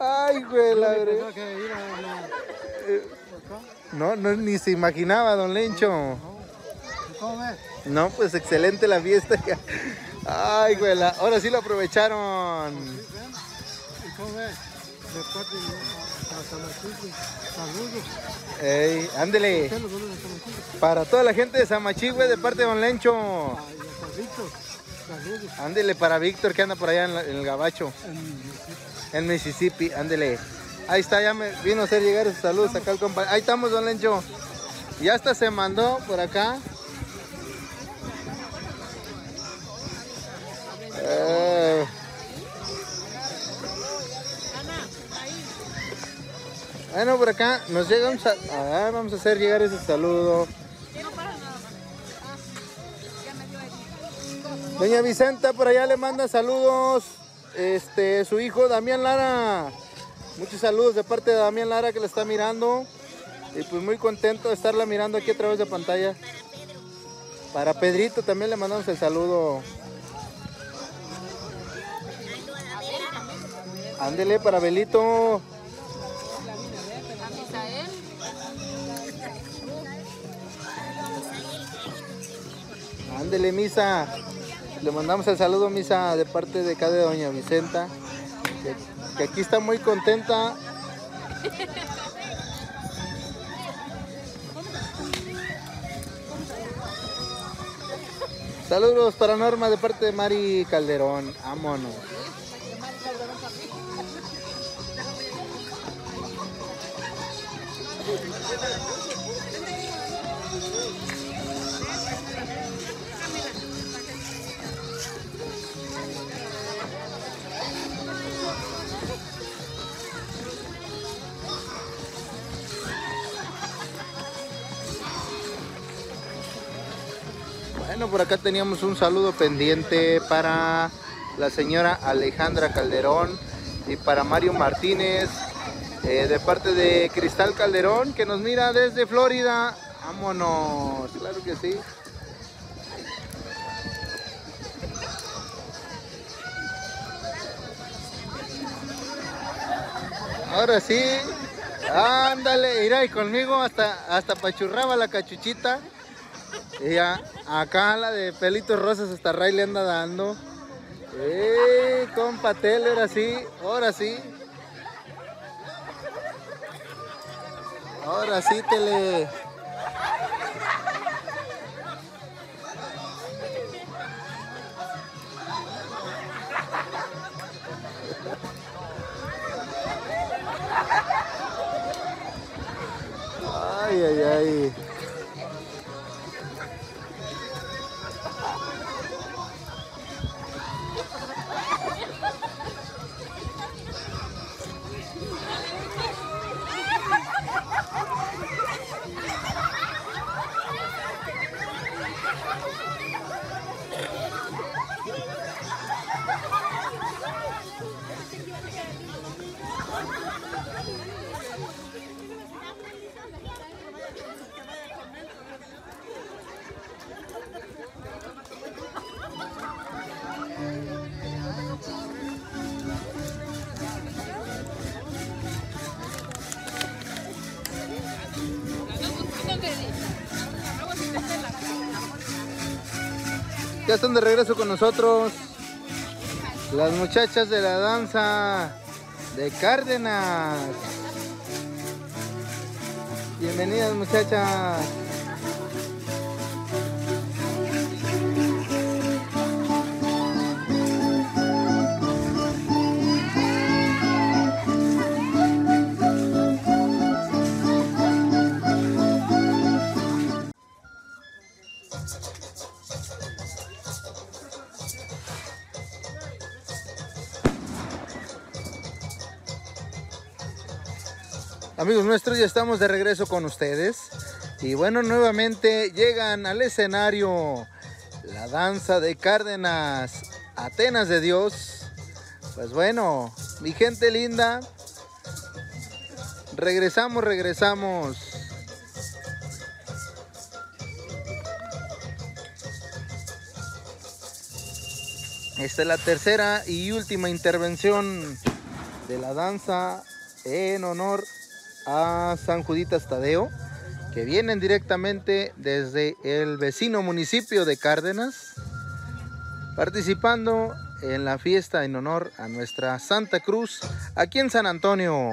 Ay, güey, la. No, no, ni se imaginaba, don Lencho.
¿Cómo ves?
No, pues excelente la fiesta. Ay, güey, ahora sí lo aprovecharon. Ey, ándele. Para toda la gente de Samachigüe, de parte de don Lencho. Ándele para Víctor que anda por allá en, el gabacho, en Mississippi. Ándele. Ahí está, ya me vino a hacer llegar esos saludos acá al compa. Ahí estamos, don Lencho. Ya hasta se mandó por acá. Eh. Bueno, por acá nos llega un sal- a ver, vamos a hacer llegar ese saludo. Doña Vicenta por allá le manda saludos. Este, su hijo Damián Lara. Muchos saludos de parte de Damián Lara que la está mirando. Y pues muy contento de estarla mirando aquí a través de pantalla. Para Pedrito también le mandamos el saludo. Ándele para Belito. Ándele, Misa. Le mandamos el saludo, Misa, de parte de acá de Doña Vicenta. Que, que aquí está muy contenta. Saludos para Norma de parte de Mari Calderón. Vámonos. Bueno, por acá teníamos un saludo pendiente para la señora Alejandra Calderón y para Mario Martínez eh, de parte de Cristal Calderón que nos mira desde Florida. Vámonos, claro que sí. Ahora sí, ándale, irá y conmigo hasta, hasta pachurraba la cachuchita. Y ya, acá la de pelitos rosas hasta Ray le anda dando. ¡Eh, compa Tele! Ahora sí, ahora sí. Ahora sí, Tele. Ay, ay, ay. Ya están de regreso con nosotros las muchachas de la danza de Cárdenas. Bienvenidas muchachas. Amigos nuestros, ya estamos de regreso con ustedes. Y bueno, nuevamente llegan al escenario la danza de Cárdenas, Atenas de Dios. Pues bueno, mi gente linda, regresamos, regresamos. Esta es la tercera y última intervención de la danza en honor San Juditas Tadeo, que vienen directamente desde el vecino municipio de Cárdenas, participando en la fiesta en honor a nuestra Santa Cruz aquí en San Antonio.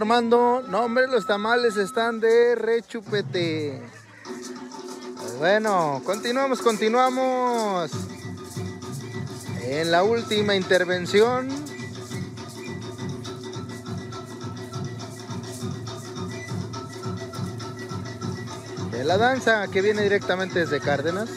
Armando, no hombre, los tamales están de rechupete. Pues bueno, continuamos, continuamos. En la última intervención. De la danza que viene directamente desde Cárdenas.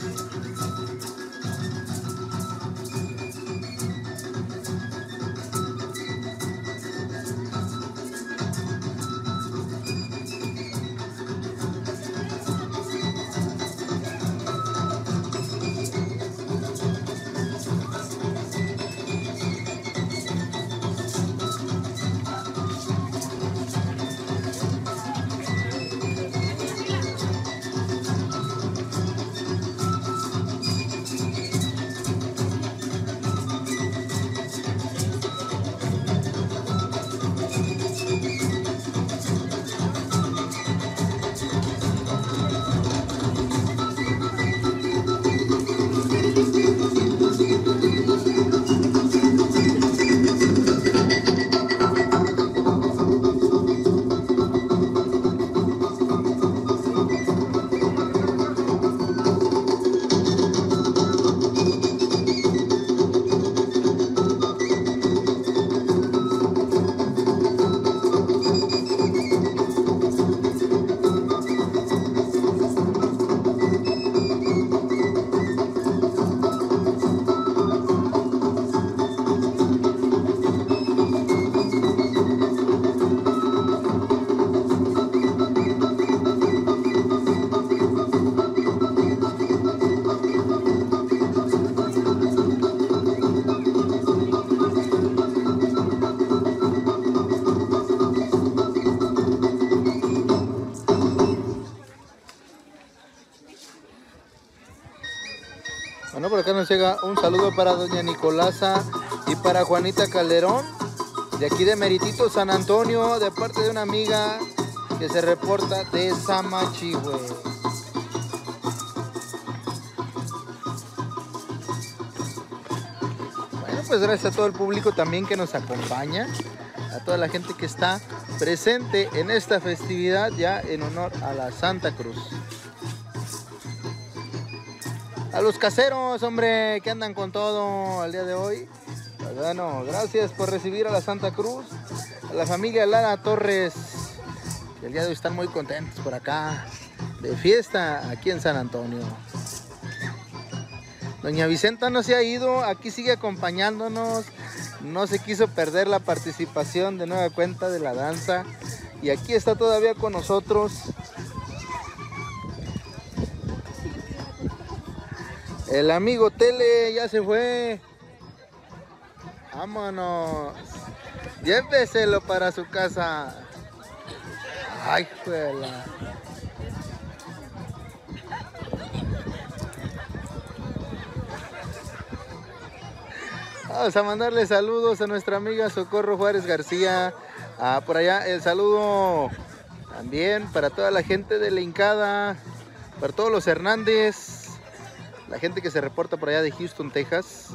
Acá nos llega un saludo para doña Nicolasa y para Juanita Calderón, de aquí de Meritito San Antonio, de parte de una amiga que se reporta de Samachihue. Bueno, pues gracias a todo el público también que nos acompaña, a toda la gente que está presente en esta festividad ya en honor a la Santa Cruz. Los caseros, hombre, que andan con todo el día de hoy. Pues bueno, gracias por recibir a la Santa Cruz, a la familia Lara Torres, el día de hoy están muy contentos por acá, de fiesta aquí en San Antonio. Doña Vicenta no se ha ido, aquí sigue acompañándonos. No se quiso perder la participación de nueva cuenta de la danza. Y aquí está todavía con nosotros. El amigo Tele ya se fue. Vámonos. Lléveselo para su casa. Ay, juela. Vamos a mandarle saludos a nuestra amiga Socorro Juárez García. Ah, por allá el saludo también para toda la gente de la para todos los Hernández, la gente que se reporta por allá de Houston, Texas.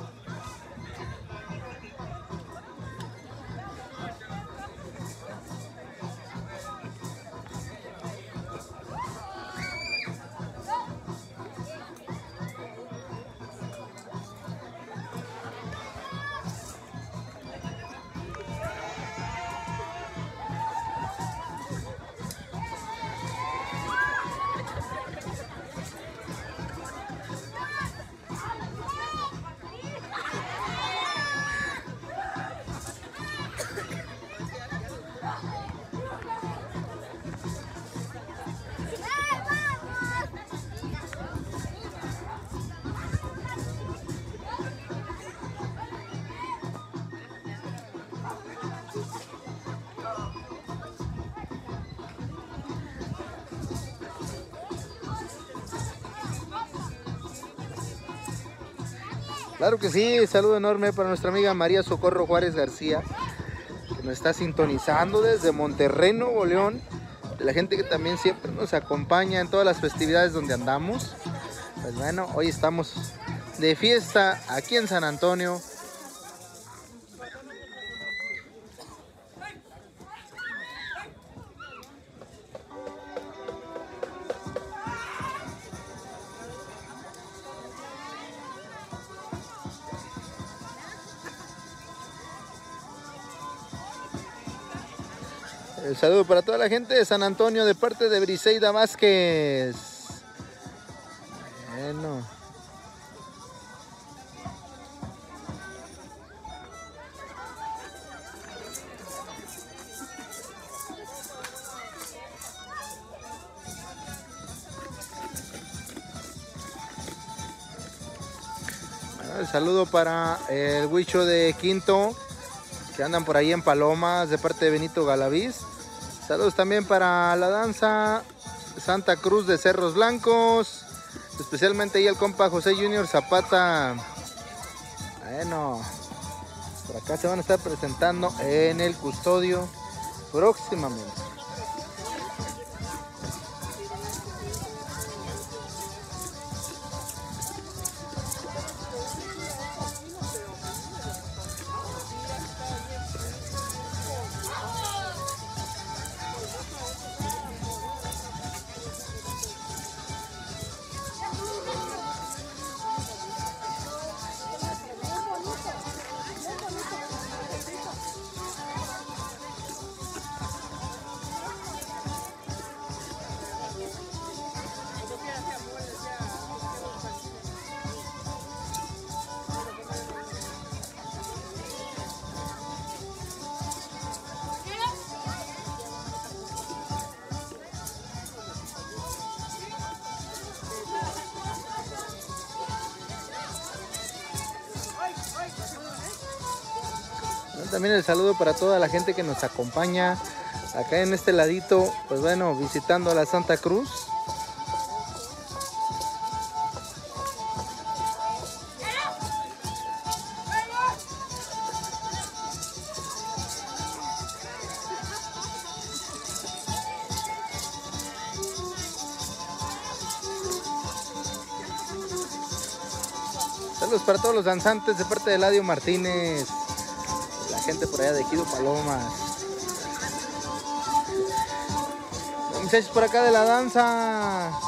Que sí, saludo enorme para nuestra amiga María Socorro Juárez García, que nos está sintonizando desde Monterrey, Nuevo León. La gente que también siempre nos acompaña en todas las festividades donde andamos. Pues bueno, hoy estamos de fiesta aquí en San Antonio. Saludo para toda la gente de San Antonio de parte de Briseida Vázquez. Bueno. El saludo para el huicho de Quinto que andan por ahí en Palomas de parte de Benito Galaviz. Saludos también para la danza Santa Cruz de Cerros Blancos. Especialmente ahí el compa José Junior Zapata. Bueno, por acá se van a estar presentando en el custodio próximamente. Saludo para toda la gente que nos acompaña acá en este ladito, pues bueno, visitando la Santa Cruz. Saludos para todos los danzantes de parte de Eladio Martínez gente por allá de Ejido Palomas. Muchachos por acá de la danza.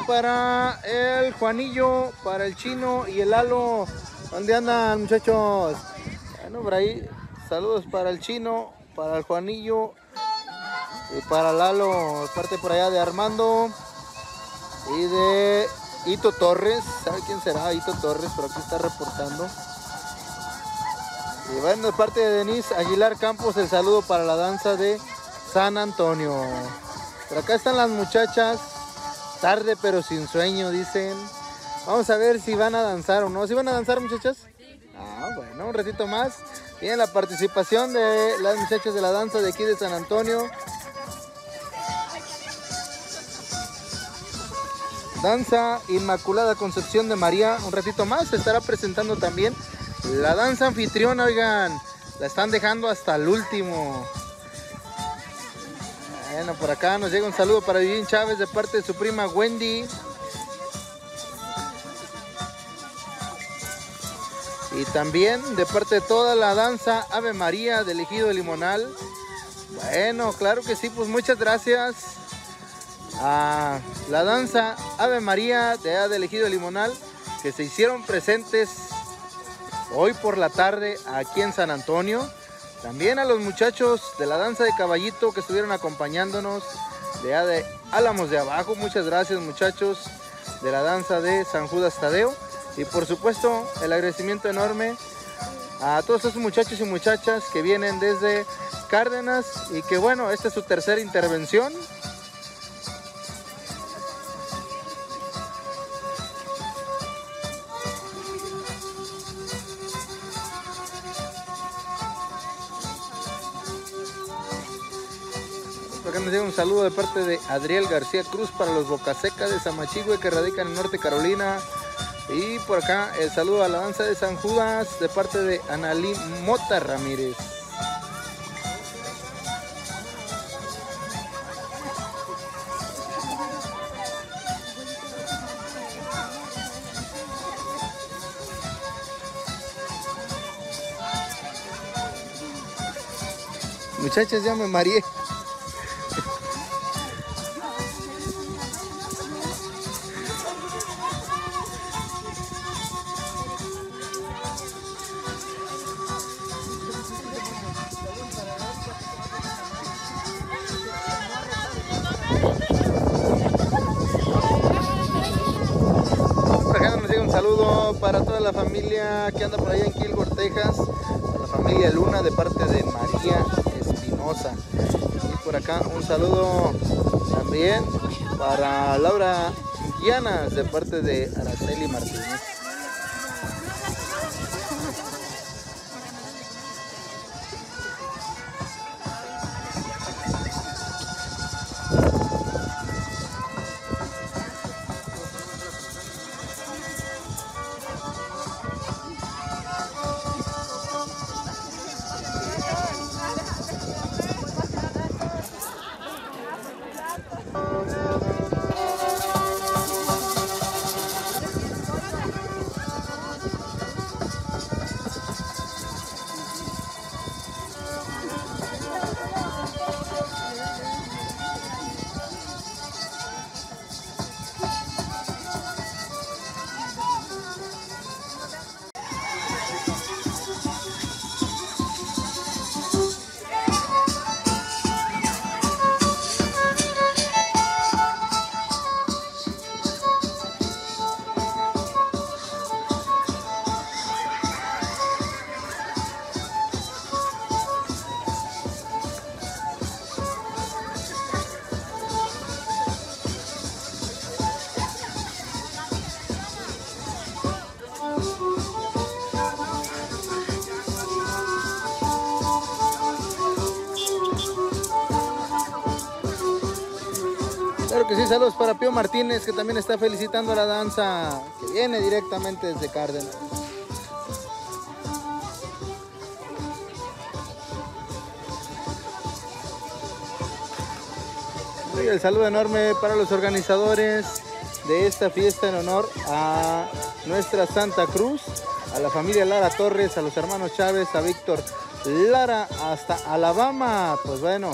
Para el Juanillo, para el Chino y el Lalo. ¿Dónde andan, muchachos? Bueno, por ahí, saludos para el Chino, para el Juanillo y para Lalo, parte por allá de Armando y de Ito Torres. ¿Sabe quién será? Ito Torres, por aquí está reportando. Y bueno, de parte de Denise Aguilar Campos, el saludo para la danza de San Antonio. Por acá están las muchachas, tarde pero sin sueño, dicen. Vamos a ver si van a danzar o no. ¿Si van a danzar, muchachas? Ah, bueno, un ratito más. Tienen la participación de las muchachas de la danza de aquí de San Antonio. Danza Inmaculada Concepción de María. Un ratito más se estará presentando también la danza anfitriona, oigan. La están dejando hasta el último. Bueno, por acá nos llega un saludo para Vivín Chávez de parte de su prima Wendy. Y también de parte de toda la danza Ave María del Ejido de Limonal. Bueno, claro que sí, pues muchas gracias a la danza Ave María de allá del Ejido de Limonal que se hicieron presentes hoy por la tarde aquí en San Antonio. También a los muchachos de la danza de caballito que estuvieron acompañándonos de de Álamos de Abajo. Muchas gracias muchachos de la danza de San Judas Tadeo. Y por supuesto el agradecimiento enorme a todos esos muchachos y muchachas que vienen desde Cárdenas y que bueno, esta es su tercera intervención. Acá nos llega un saludo de parte de Adriel García Cruz para los Bocaseca de Samachigüe que radican en Norte Carolina. Y por acá el saludo a la danza de San Judas de parte de Analí Mota Ramírez. Muchachas, ya me mareé. Que anda por allá en Kilgore, Texas. La familia Luna de parte de María Espinosa. Y por acá un saludo también para Laura Guianas de parte de Araceli Martínez. Martínez que también está felicitando la danza que viene directamente desde Cárdenas. Y el saludo enorme para los organizadores de esta fiesta en honor a nuestra Santa Cruz, a la familia Lara Torres, a los hermanos Chávez, a Víctor Lara hasta Alabama. Pues bueno,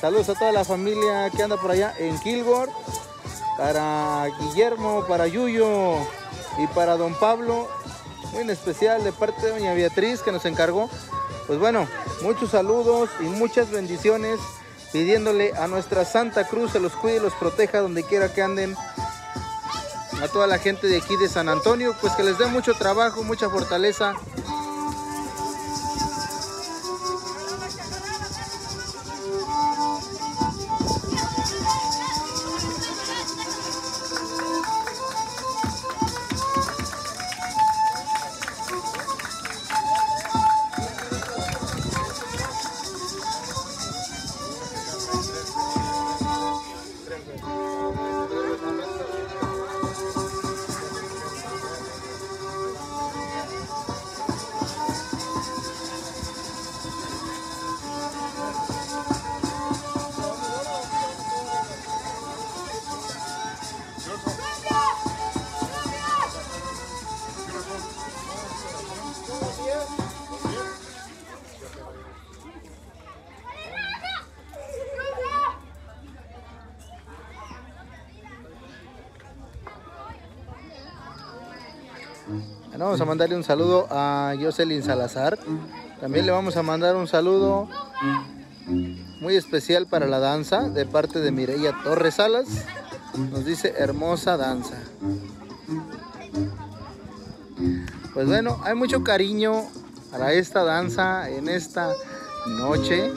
saludos a toda la familia que anda por allá en Kilgore. Para Guillermo, para Yuyo y para don Pablo, muy en especial de parte de doña Beatriz que nos encargó. Pues bueno, muchos saludos y muchas bendiciones, pidiéndole a nuestra Santa Cruz se los cuide y los proteja donde quiera que anden. A toda la gente de aquí de San Antonio, pues que les dé mucho trabajo, mucha fortaleza. Vamos a mandarle un saludo a Jocelyn Salazar. También le vamos a mandar un saludo muy especial para la danza de parte de Mireia Torres Salas. Nos dice hermosa danza. Pues bueno, hay mucho cariño para esta danza en esta noche.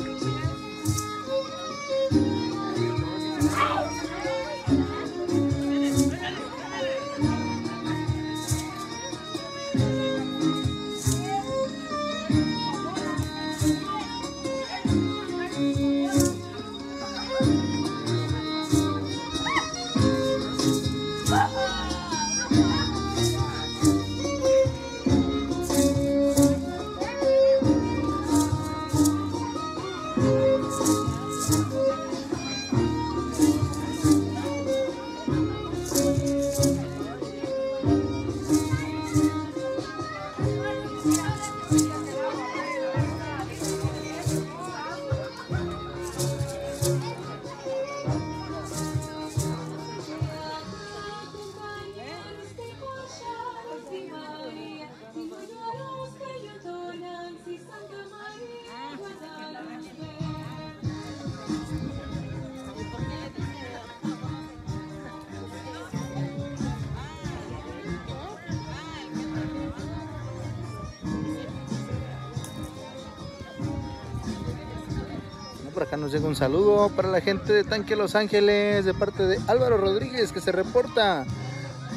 Saludo para la gente de Tanque Los Ángeles de parte de Álvaro Rodríguez que se reporta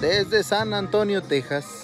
desde San Antonio, Texas.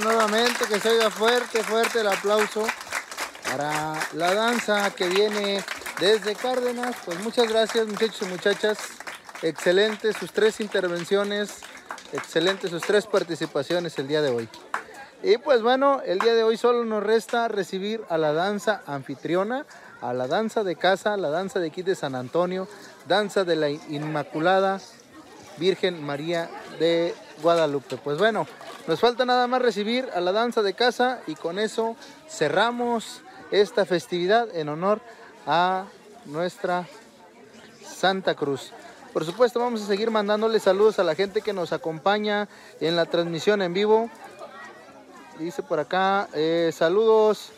Nuevamente, que se oiga fuerte, fuerte el aplauso para la danza que viene desde Cárdenas. Pues muchas gracias muchachos y muchachas. Excelentes sus tres intervenciones, excelentes sus tres participaciones el día de hoy. Y pues bueno, el día de hoy solo nos resta recibir a la danza anfitriona, a la danza de casa, la danza de aquí de San Antonio, danza de la Inmaculada Virgen María de Guadalupe. Pues bueno, nos falta nada más recibir a la danza de casa y con eso cerramos esta festividad en honor a nuestra Santa Cruz. Por supuesto, vamos a seguir mandándole saludos a la gente que nos acompaña en la transmisión en vivo. Dice por acá, eh, saludos.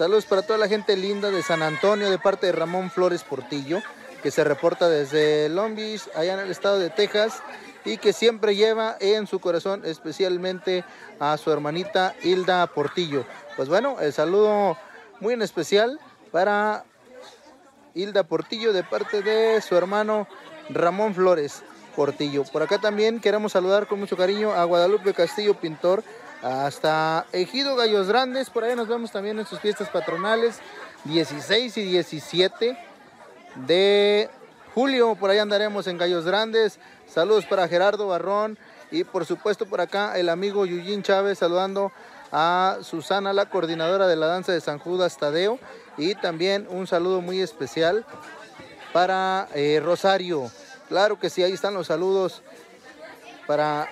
Saludos para toda la gente linda de San Antonio de parte de Ramón Flores Portillo, que se reporta desde Long allá en el estado de Texas, y que siempre lleva en su corazón especialmente a su hermanita Hilda Portillo. Pues bueno, el saludo muy en especial para Hilda Portillo de parte de su hermano Ramón Flores Portillo. Por acá también queremos saludar con mucho cariño a Guadalupe Castillo Pintor, hasta Ejido Gallos Grandes, por ahí nos vemos también en sus fiestas patronales, 16 y 17 de julio, por ahí andaremos en Gallos Grandes. Saludos para Gerardo Barrón y por supuesto por acá el amigo Yujin Chávez saludando a Susana, la coordinadora de la danza de San Judas Tadeo y también un saludo muy especial para eh, Rosario. Claro que sí, ahí están los saludos para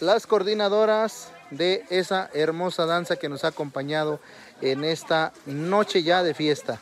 las coordinadoras de esa hermosa danza que nos ha acompañado en esta noche ya de fiesta.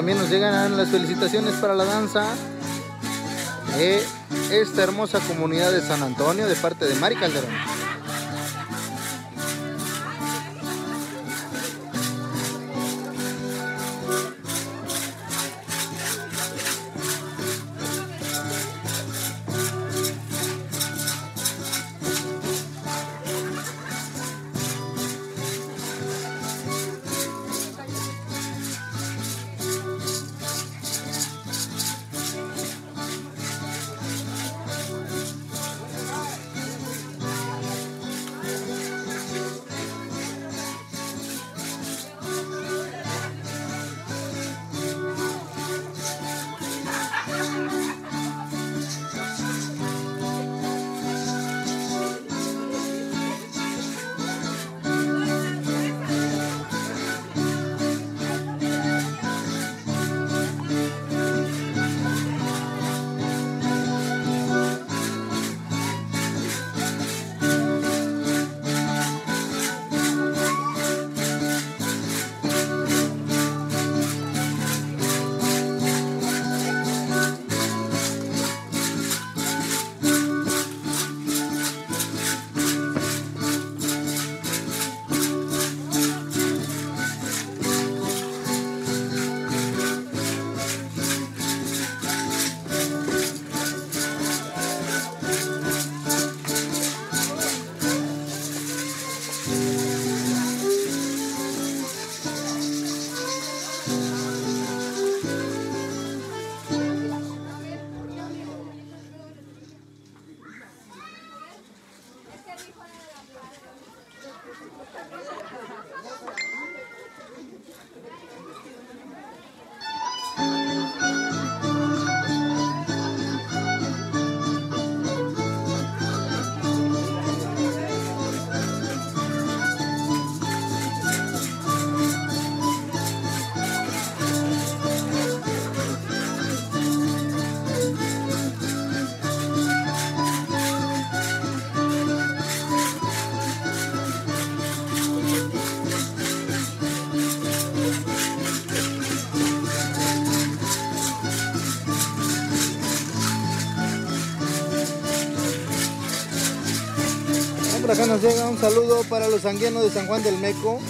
También nos llegan las felicitaciones para la danza de esta hermosa comunidad de San Antonio de parte de Mari Calderón. Acá nos llega un saludo para los sanguianos de San Juan del Meco.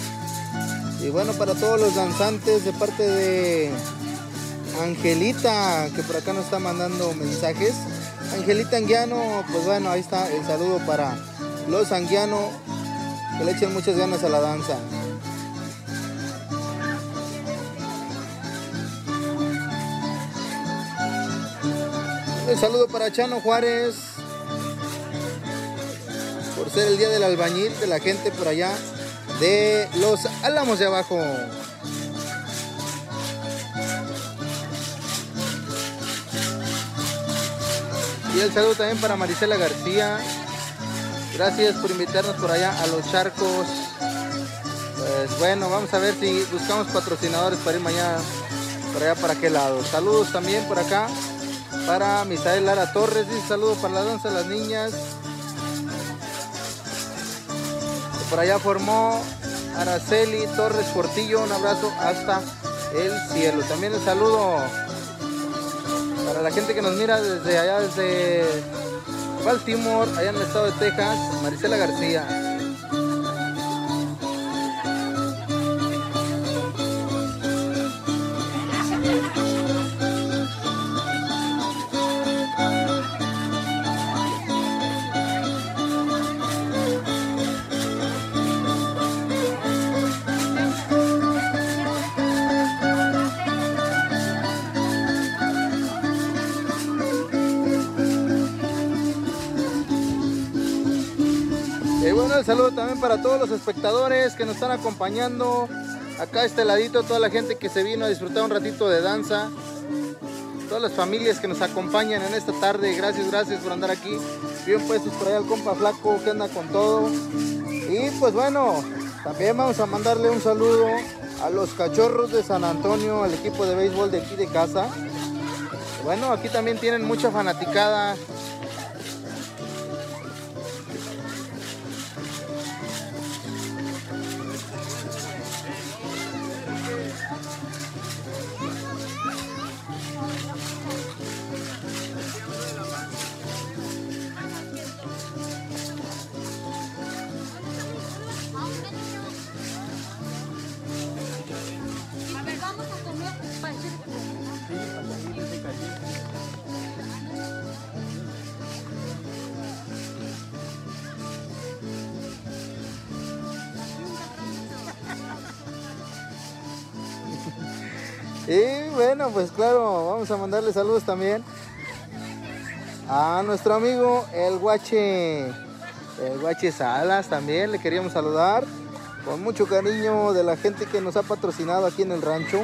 Y bueno, para todos los danzantes de parte de Angelita, que por acá nos está mandando mensajes. Angelita Anguiano, pues bueno, ahí está el saludo para los Anguiano, que le echen muchas ganas a la danza. Un saludo para Chano Juárez, ser el día del albañil de la gente por allá de los Álamos de abajo. Y el saludo también para Marisela García. Gracias por invitarnos por allá a los charcos. Pues bueno, vamos a ver si buscamos patrocinadores para ir mañana por allá para qué lado. Saludos también por acá para Misael Lara Torres. Dice saludos para la danza de las niñas. Por allá formó Araceli Torres Portillo. Un abrazo hasta el cielo. También el saludo para la gente que nos mira desde allá, desde Baltimore, allá en el estado de Texas, Marisela García. El saludo también para todos los espectadores que nos están acompañando. Acá a este ladito, toda la gente que se vino a disfrutar un ratito de danza. Todas las familias que nos acompañan en esta tarde. Gracias, gracias por andar aquí. Bien puestos por ahí al compa flaco que anda con todo. Y pues bueno, también vamos a mandarle un saludo a los cachorros de San Antonio, al equipo de béisbol de aquí de casa. Bueno, aquí también tienen mucha fanaticada pues claro, vamos a mandarle saludos también a nuestro amigo el Guache, el Guache Salas también, le queríamos saludar con mucho cariño de la gente que nos ha patrocinado aquí en el rancho.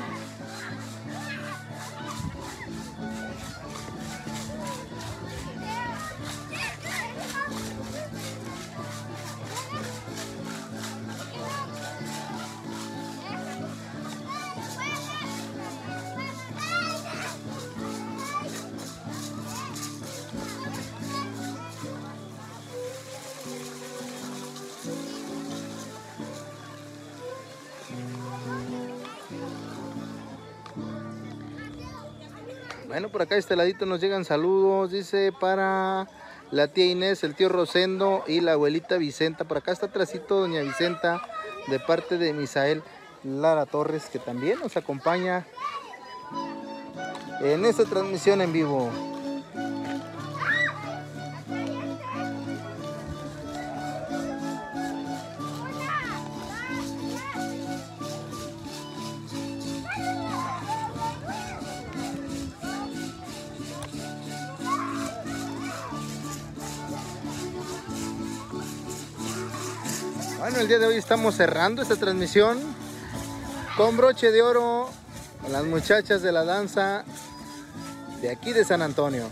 Por acá este ladito nos llegan saludos, dice para la tía Inés, el tío Rosendo y la abuelita Vicenta. Por acá está atrásito doña Vicenta de parte de Misael Lara Torres, que también nos acompaña en esta transmisión en vivo. Bueno, el día de hoy estamos cerrando esta transmisión con broche de oro con las muchachas de la danza de aquí de San Antonio.